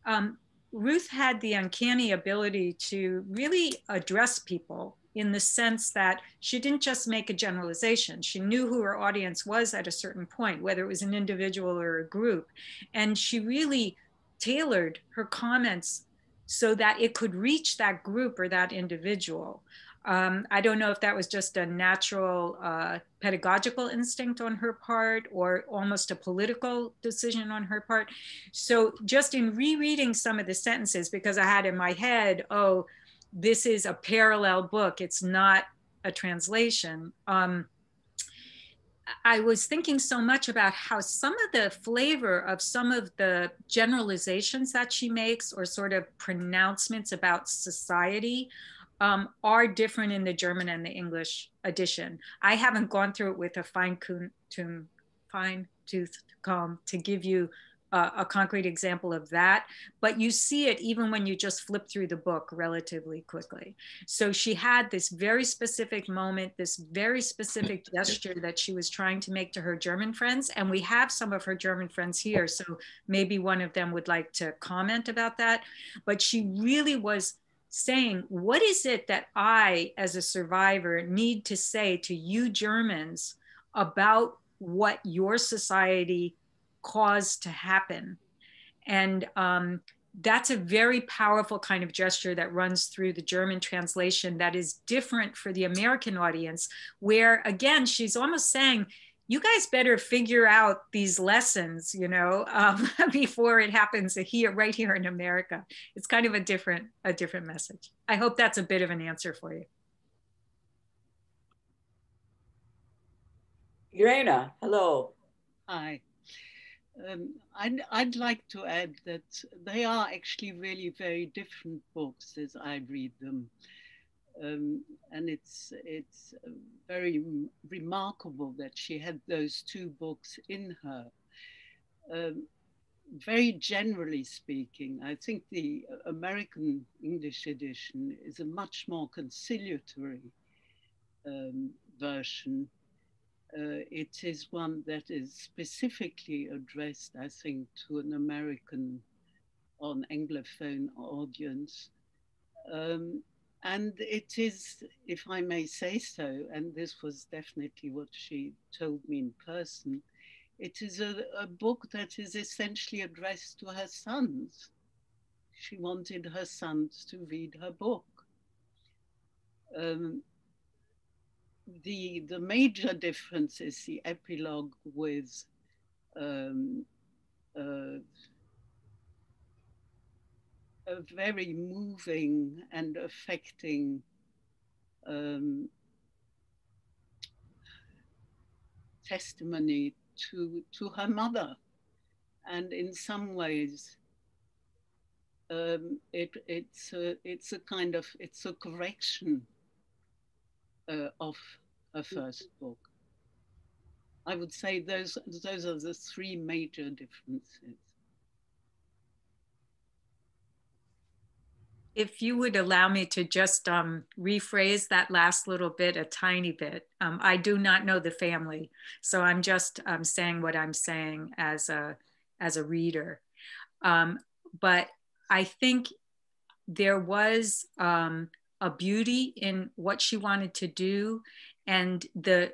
Um, Ruth had the uncanny ability to really address people in the sense that she didn't just make a generalization. She knew who her audience was at a certain point, whether it was an individual or a group. And she really tailored her comments so that it could reach that group or that individual. Um, I don't know if that was just a natural uh, pedagogical instinct on her part or almost a political decision on her part. So, just in rereading some of the sentences, because I had in my head, oh, this is a parallel book, it's not a translation. Um, I was thinking so much about how some of the flavor of some of the generalizations that she makes or sort of pronouncements about society um, are different in the German and the English edition. I haven't gone through it with a fine fine tooth comb to give you a concrete example of that, but you see it even when you just flip through the book relatively quickly. So she had this very specific moment, this very specific [LAUGHS] gesture that she was trying to make to her German friends. And we have some of her German friends here. So maybe one of them would like to comment about that. But she really was saying, What is it that I, as a survivor, need to say to you Germans about what your society caused to happen. And um, that's a very powerful kind of gesture that runs through the German translation that is different for the American audience, where again, she's almost saying, you guys better figure out these lessons, you know, um, [LAUGHS] before it happens here, right here in America. It's kind of a different, a different message. I hope that's a bit of an answer for you. Irena, hello. Hi. Um, I'd, I'd like to add that they are actually really very different books as I read them. Um, and it's, it's very remarkable that she had those two books in her. Um, very generally speaking, I think the American English edition is a much more conciliatory um, version uh, it is one that is specifically addressed, I think, to an American on Anglophone audience. Um, and it is, if I may say so, and this was definitely what she told me in person, it is a, a book that is essentially addressed to her sons. She wanted her sons to read her book. Um, the the major difference is the epilogue with um, uh, a very moving and affecting um, testimony to to her mother, and in some ways, um, it it's a, it's a kind of it's a correction uh, of her first book. I would say those those are the three major differences. if you would allow me to just um, rephrase that last little bit a tiny bit, um, I do not know the family, so I'm just um, saying what I'm saying as a as a reader. Um, but I think there was um, a beauty in what she wanted to do, and the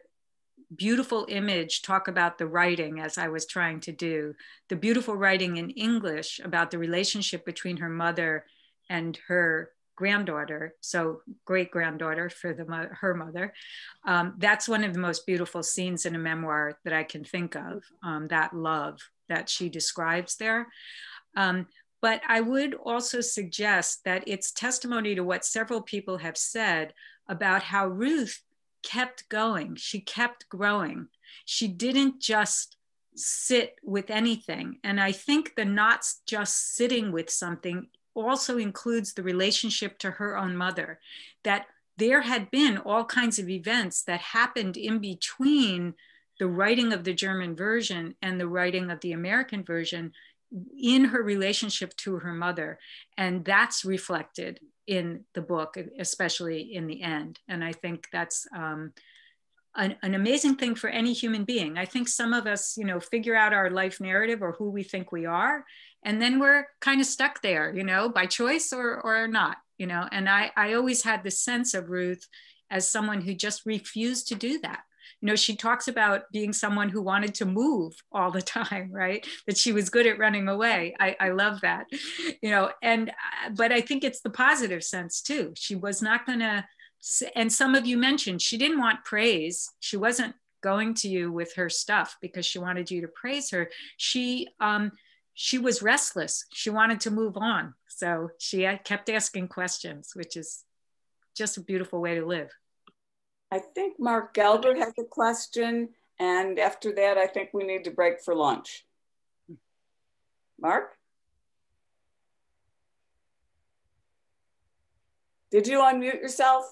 beautiful image talk about the writing as I was trying to do, the beautiful writing in English about the relationship between her mother and her granddaughter, so great granddaughter for the her mother. Um, that's one of the most beautiful scenes in a memoir that I can think of. Um, that love that she describes there. Um, but I would also suggest that it's testimony to what several people have said about how Ruth kept going. She kept growing. She didn't just sit with anything. And I think the not just sitting with something also includes the relationship to her own mother, that there had been all kinds of events that happened in between the writing of the German version and the writing of the American version in her relationship to her mother. And that's reflected in the book, especially in the end. And I think that's um, an, an, amazing thing for any human being. I think some of us, you know, figure out our life narrative or who we think we are, and then we're kind of stuck there, you know, by choice or or not, you know. And I I always had the sense of Ruth as someone who just refused to do that you know she talks about being someone who wanted to move all the [LAUGHS] time right? That she was good at running away. I, I love that you know and uh, but i think it's the positive sense too. She was not going to and some of you mentioned she didn't want praise. She wasn't going to you with her stuff because she wanted you to praise her. She um she was restless. She wanted to move on. So she kept asking questions which is just a beautiful way to live I think Mark Gelber has a question. And after that, I think we need to break for lunch. Mark? Did you unmute yourself?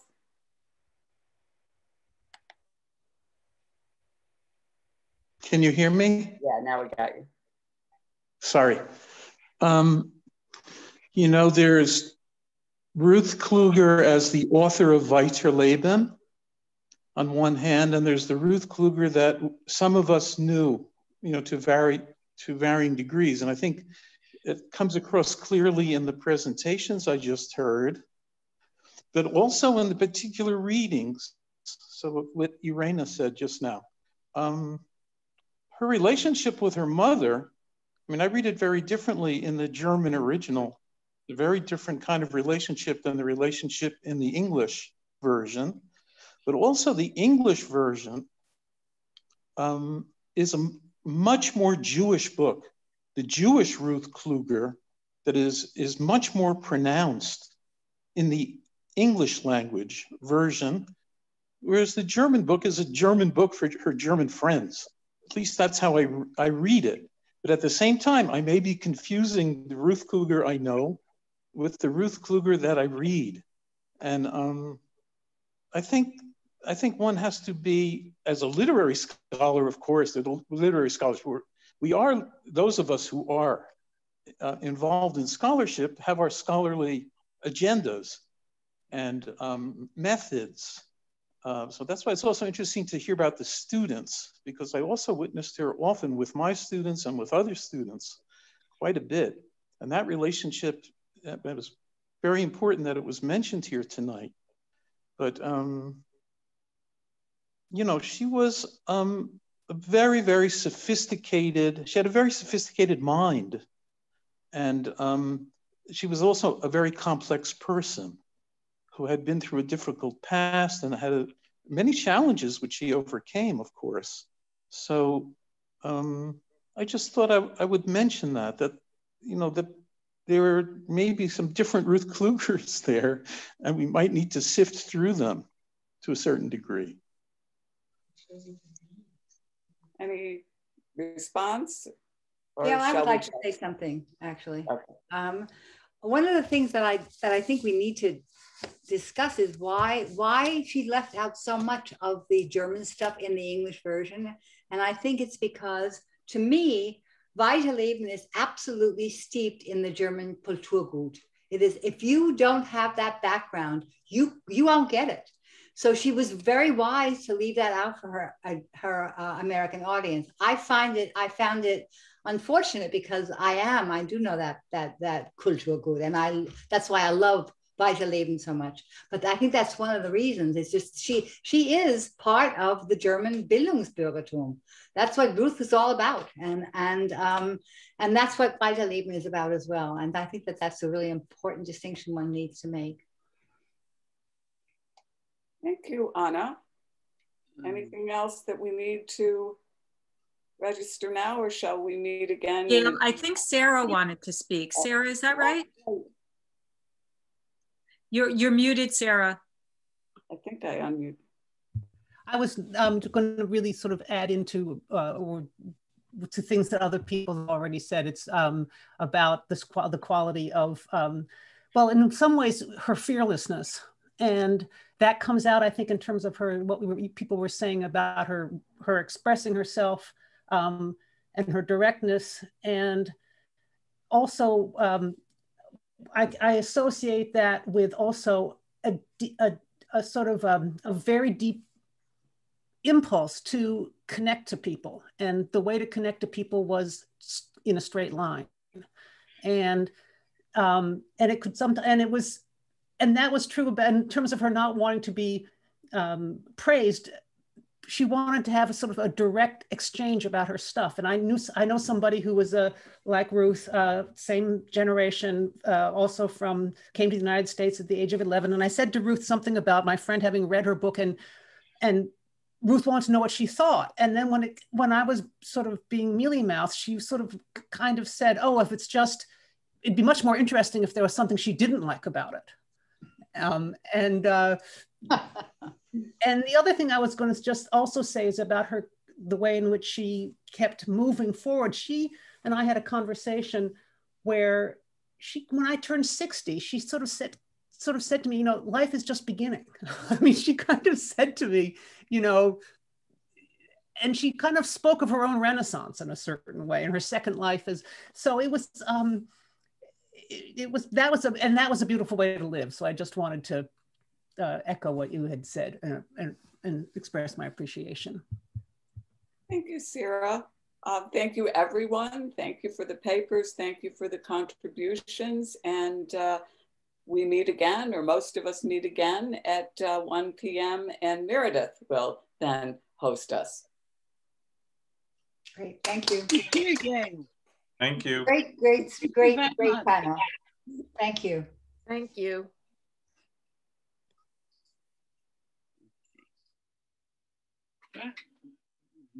Can you hear me? Yeah, now we got you. Sorry. Um, you know, there's Ruth Kluger as the author of Weiterleben on one hand, and there's the Ruth Kluger that some of us knew, you know, to vary to varying degrees. And I think it comes across clearly in the presentations I just heard, but also in the particular readings. So what Irena said just now. Um, her relationship with her mother, I mean, I read it very differently in the German original, a very different kind of relationship than the relationship in the English version but also the English version um, is a much more Jewish book. The Jewish Ruth Kluger that is, is much more pronounced in the English language version, whereas the German book is a German book for her German friends. At least that's how I, I read it. But at the same time, I may be confusing the Ruth Kluger I know with the Ruth Kluger that I read. And um, I think I think one has to be, as a literary scholar, of course, the literary scholars, we are, those of us who are uh, involved in scholarship have our scholarly agendas and um, methods. Uh, so that's why it's also interesting to hear about the students, because I also witnessed her often with my students and with other students quite a bit. And that relationship, that was very important that it was mentioned here tonight. But um, you know, she was um, a very, very sophisticated, she had a very sophisticated mind. And um, she was also a very complex person who had been through a difficult past and had a, many challenges which she overcame, of course. So um, I just thought I, I, would mention that, that, you know, that there may be some different Ruth Klugers [LAUGHS] there, and we might need to sift through them to a certain degree. Any response? yeah, I would like to say something actually. Okay. Um, one of the things that I that I think we need to discuss is why why she left out so much of the German stuff in the English version, and I think it's because to me, Weiterleben is absolutely steeped in the German Kulturgut. It is if you don't have that background, you you won't get it. So she was very wise to leave that out for her uh, her uh, American audience. I find it I found it unfortunate because I am I do know that that that Kulturgut and I that's why I love Weiterleben so much. But I think that's one of the reasons. It's just she she is part of the German Bildungsbürgertum. That's what Ruth is all about, and and um, and that's what Weiterleben is about as well. And I think that that's a really important distinction one needs to make. Thank you, Anna. Mm. Anything else that we need to register now, or shall we meet again? Yeah, I think Sarah wanted to speak. Sarah, is that right? You're you're muted, Sarah. I think I unmute. I was um, going to really sort of add into uh, or to things that other people have already said. It's um, about this the quality of, um, well, in some ways, her fearlessness, and that comes out, I think, in terms of her what we were, people were saying about her her expressing herself um, and her directness, and also um, I, I, associate that with also a, a, a sort of um, a very deep impulse to connect to people, and the way to connect to people was in a straight line, and um, and it could sometimes and it was and that was true in terms of her not wanting to be um, praised she wanted to have a sort of a direct exchange about her stuff. And i knew i know somebody who was a like ruth uh, same generation uh, also from came to the united states at the age of 11 and i said to ruth something about my friend having read her book and and ruth wanted to know what she thought. And then when it when i was sort of being mealy mouthed she sort of kind of said oh if it's just it'd be much more interesting if there was something she didn't like about it um, and uh, and the other thing I was going to just also say is about her the way in which she kept moving forward. She and I had a conversation where she when I turned 60, she sort of said sort of said to me, you know, life is just beginning. [LAUGHS] I mean, she kind of said to me, you know, and she kind of spoke of her own renaissance in a certain way and her second life is so it was um it, was that was a and that was a beautiful way to live. So I just wanted to uh, echo what you had said and, and, and express my appreciation. Thank you, Sarah. Uh, thank you, everyone. Thank you for the papers. Thank you for the contributions. And uh, we meet again, or most of us meet again at uh, 1 p.m. And Meredith will then host us. Great, thank you. Thank you again. Thank you. Great, great, great, great panel. Thank you. Thank you. That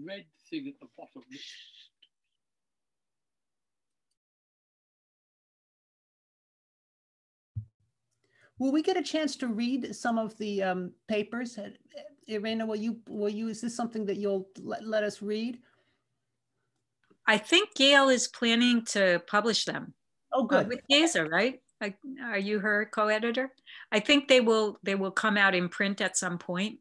red thing at the bottom. Will we get a chance to read some of the um, papers? Irena, will you, will you, is this something that you'll let, let us read? I think Gail is planning to publish them. Oh, good. Uh, with Geza, right? are you her co-editor? I think they will they will come out in print at some point.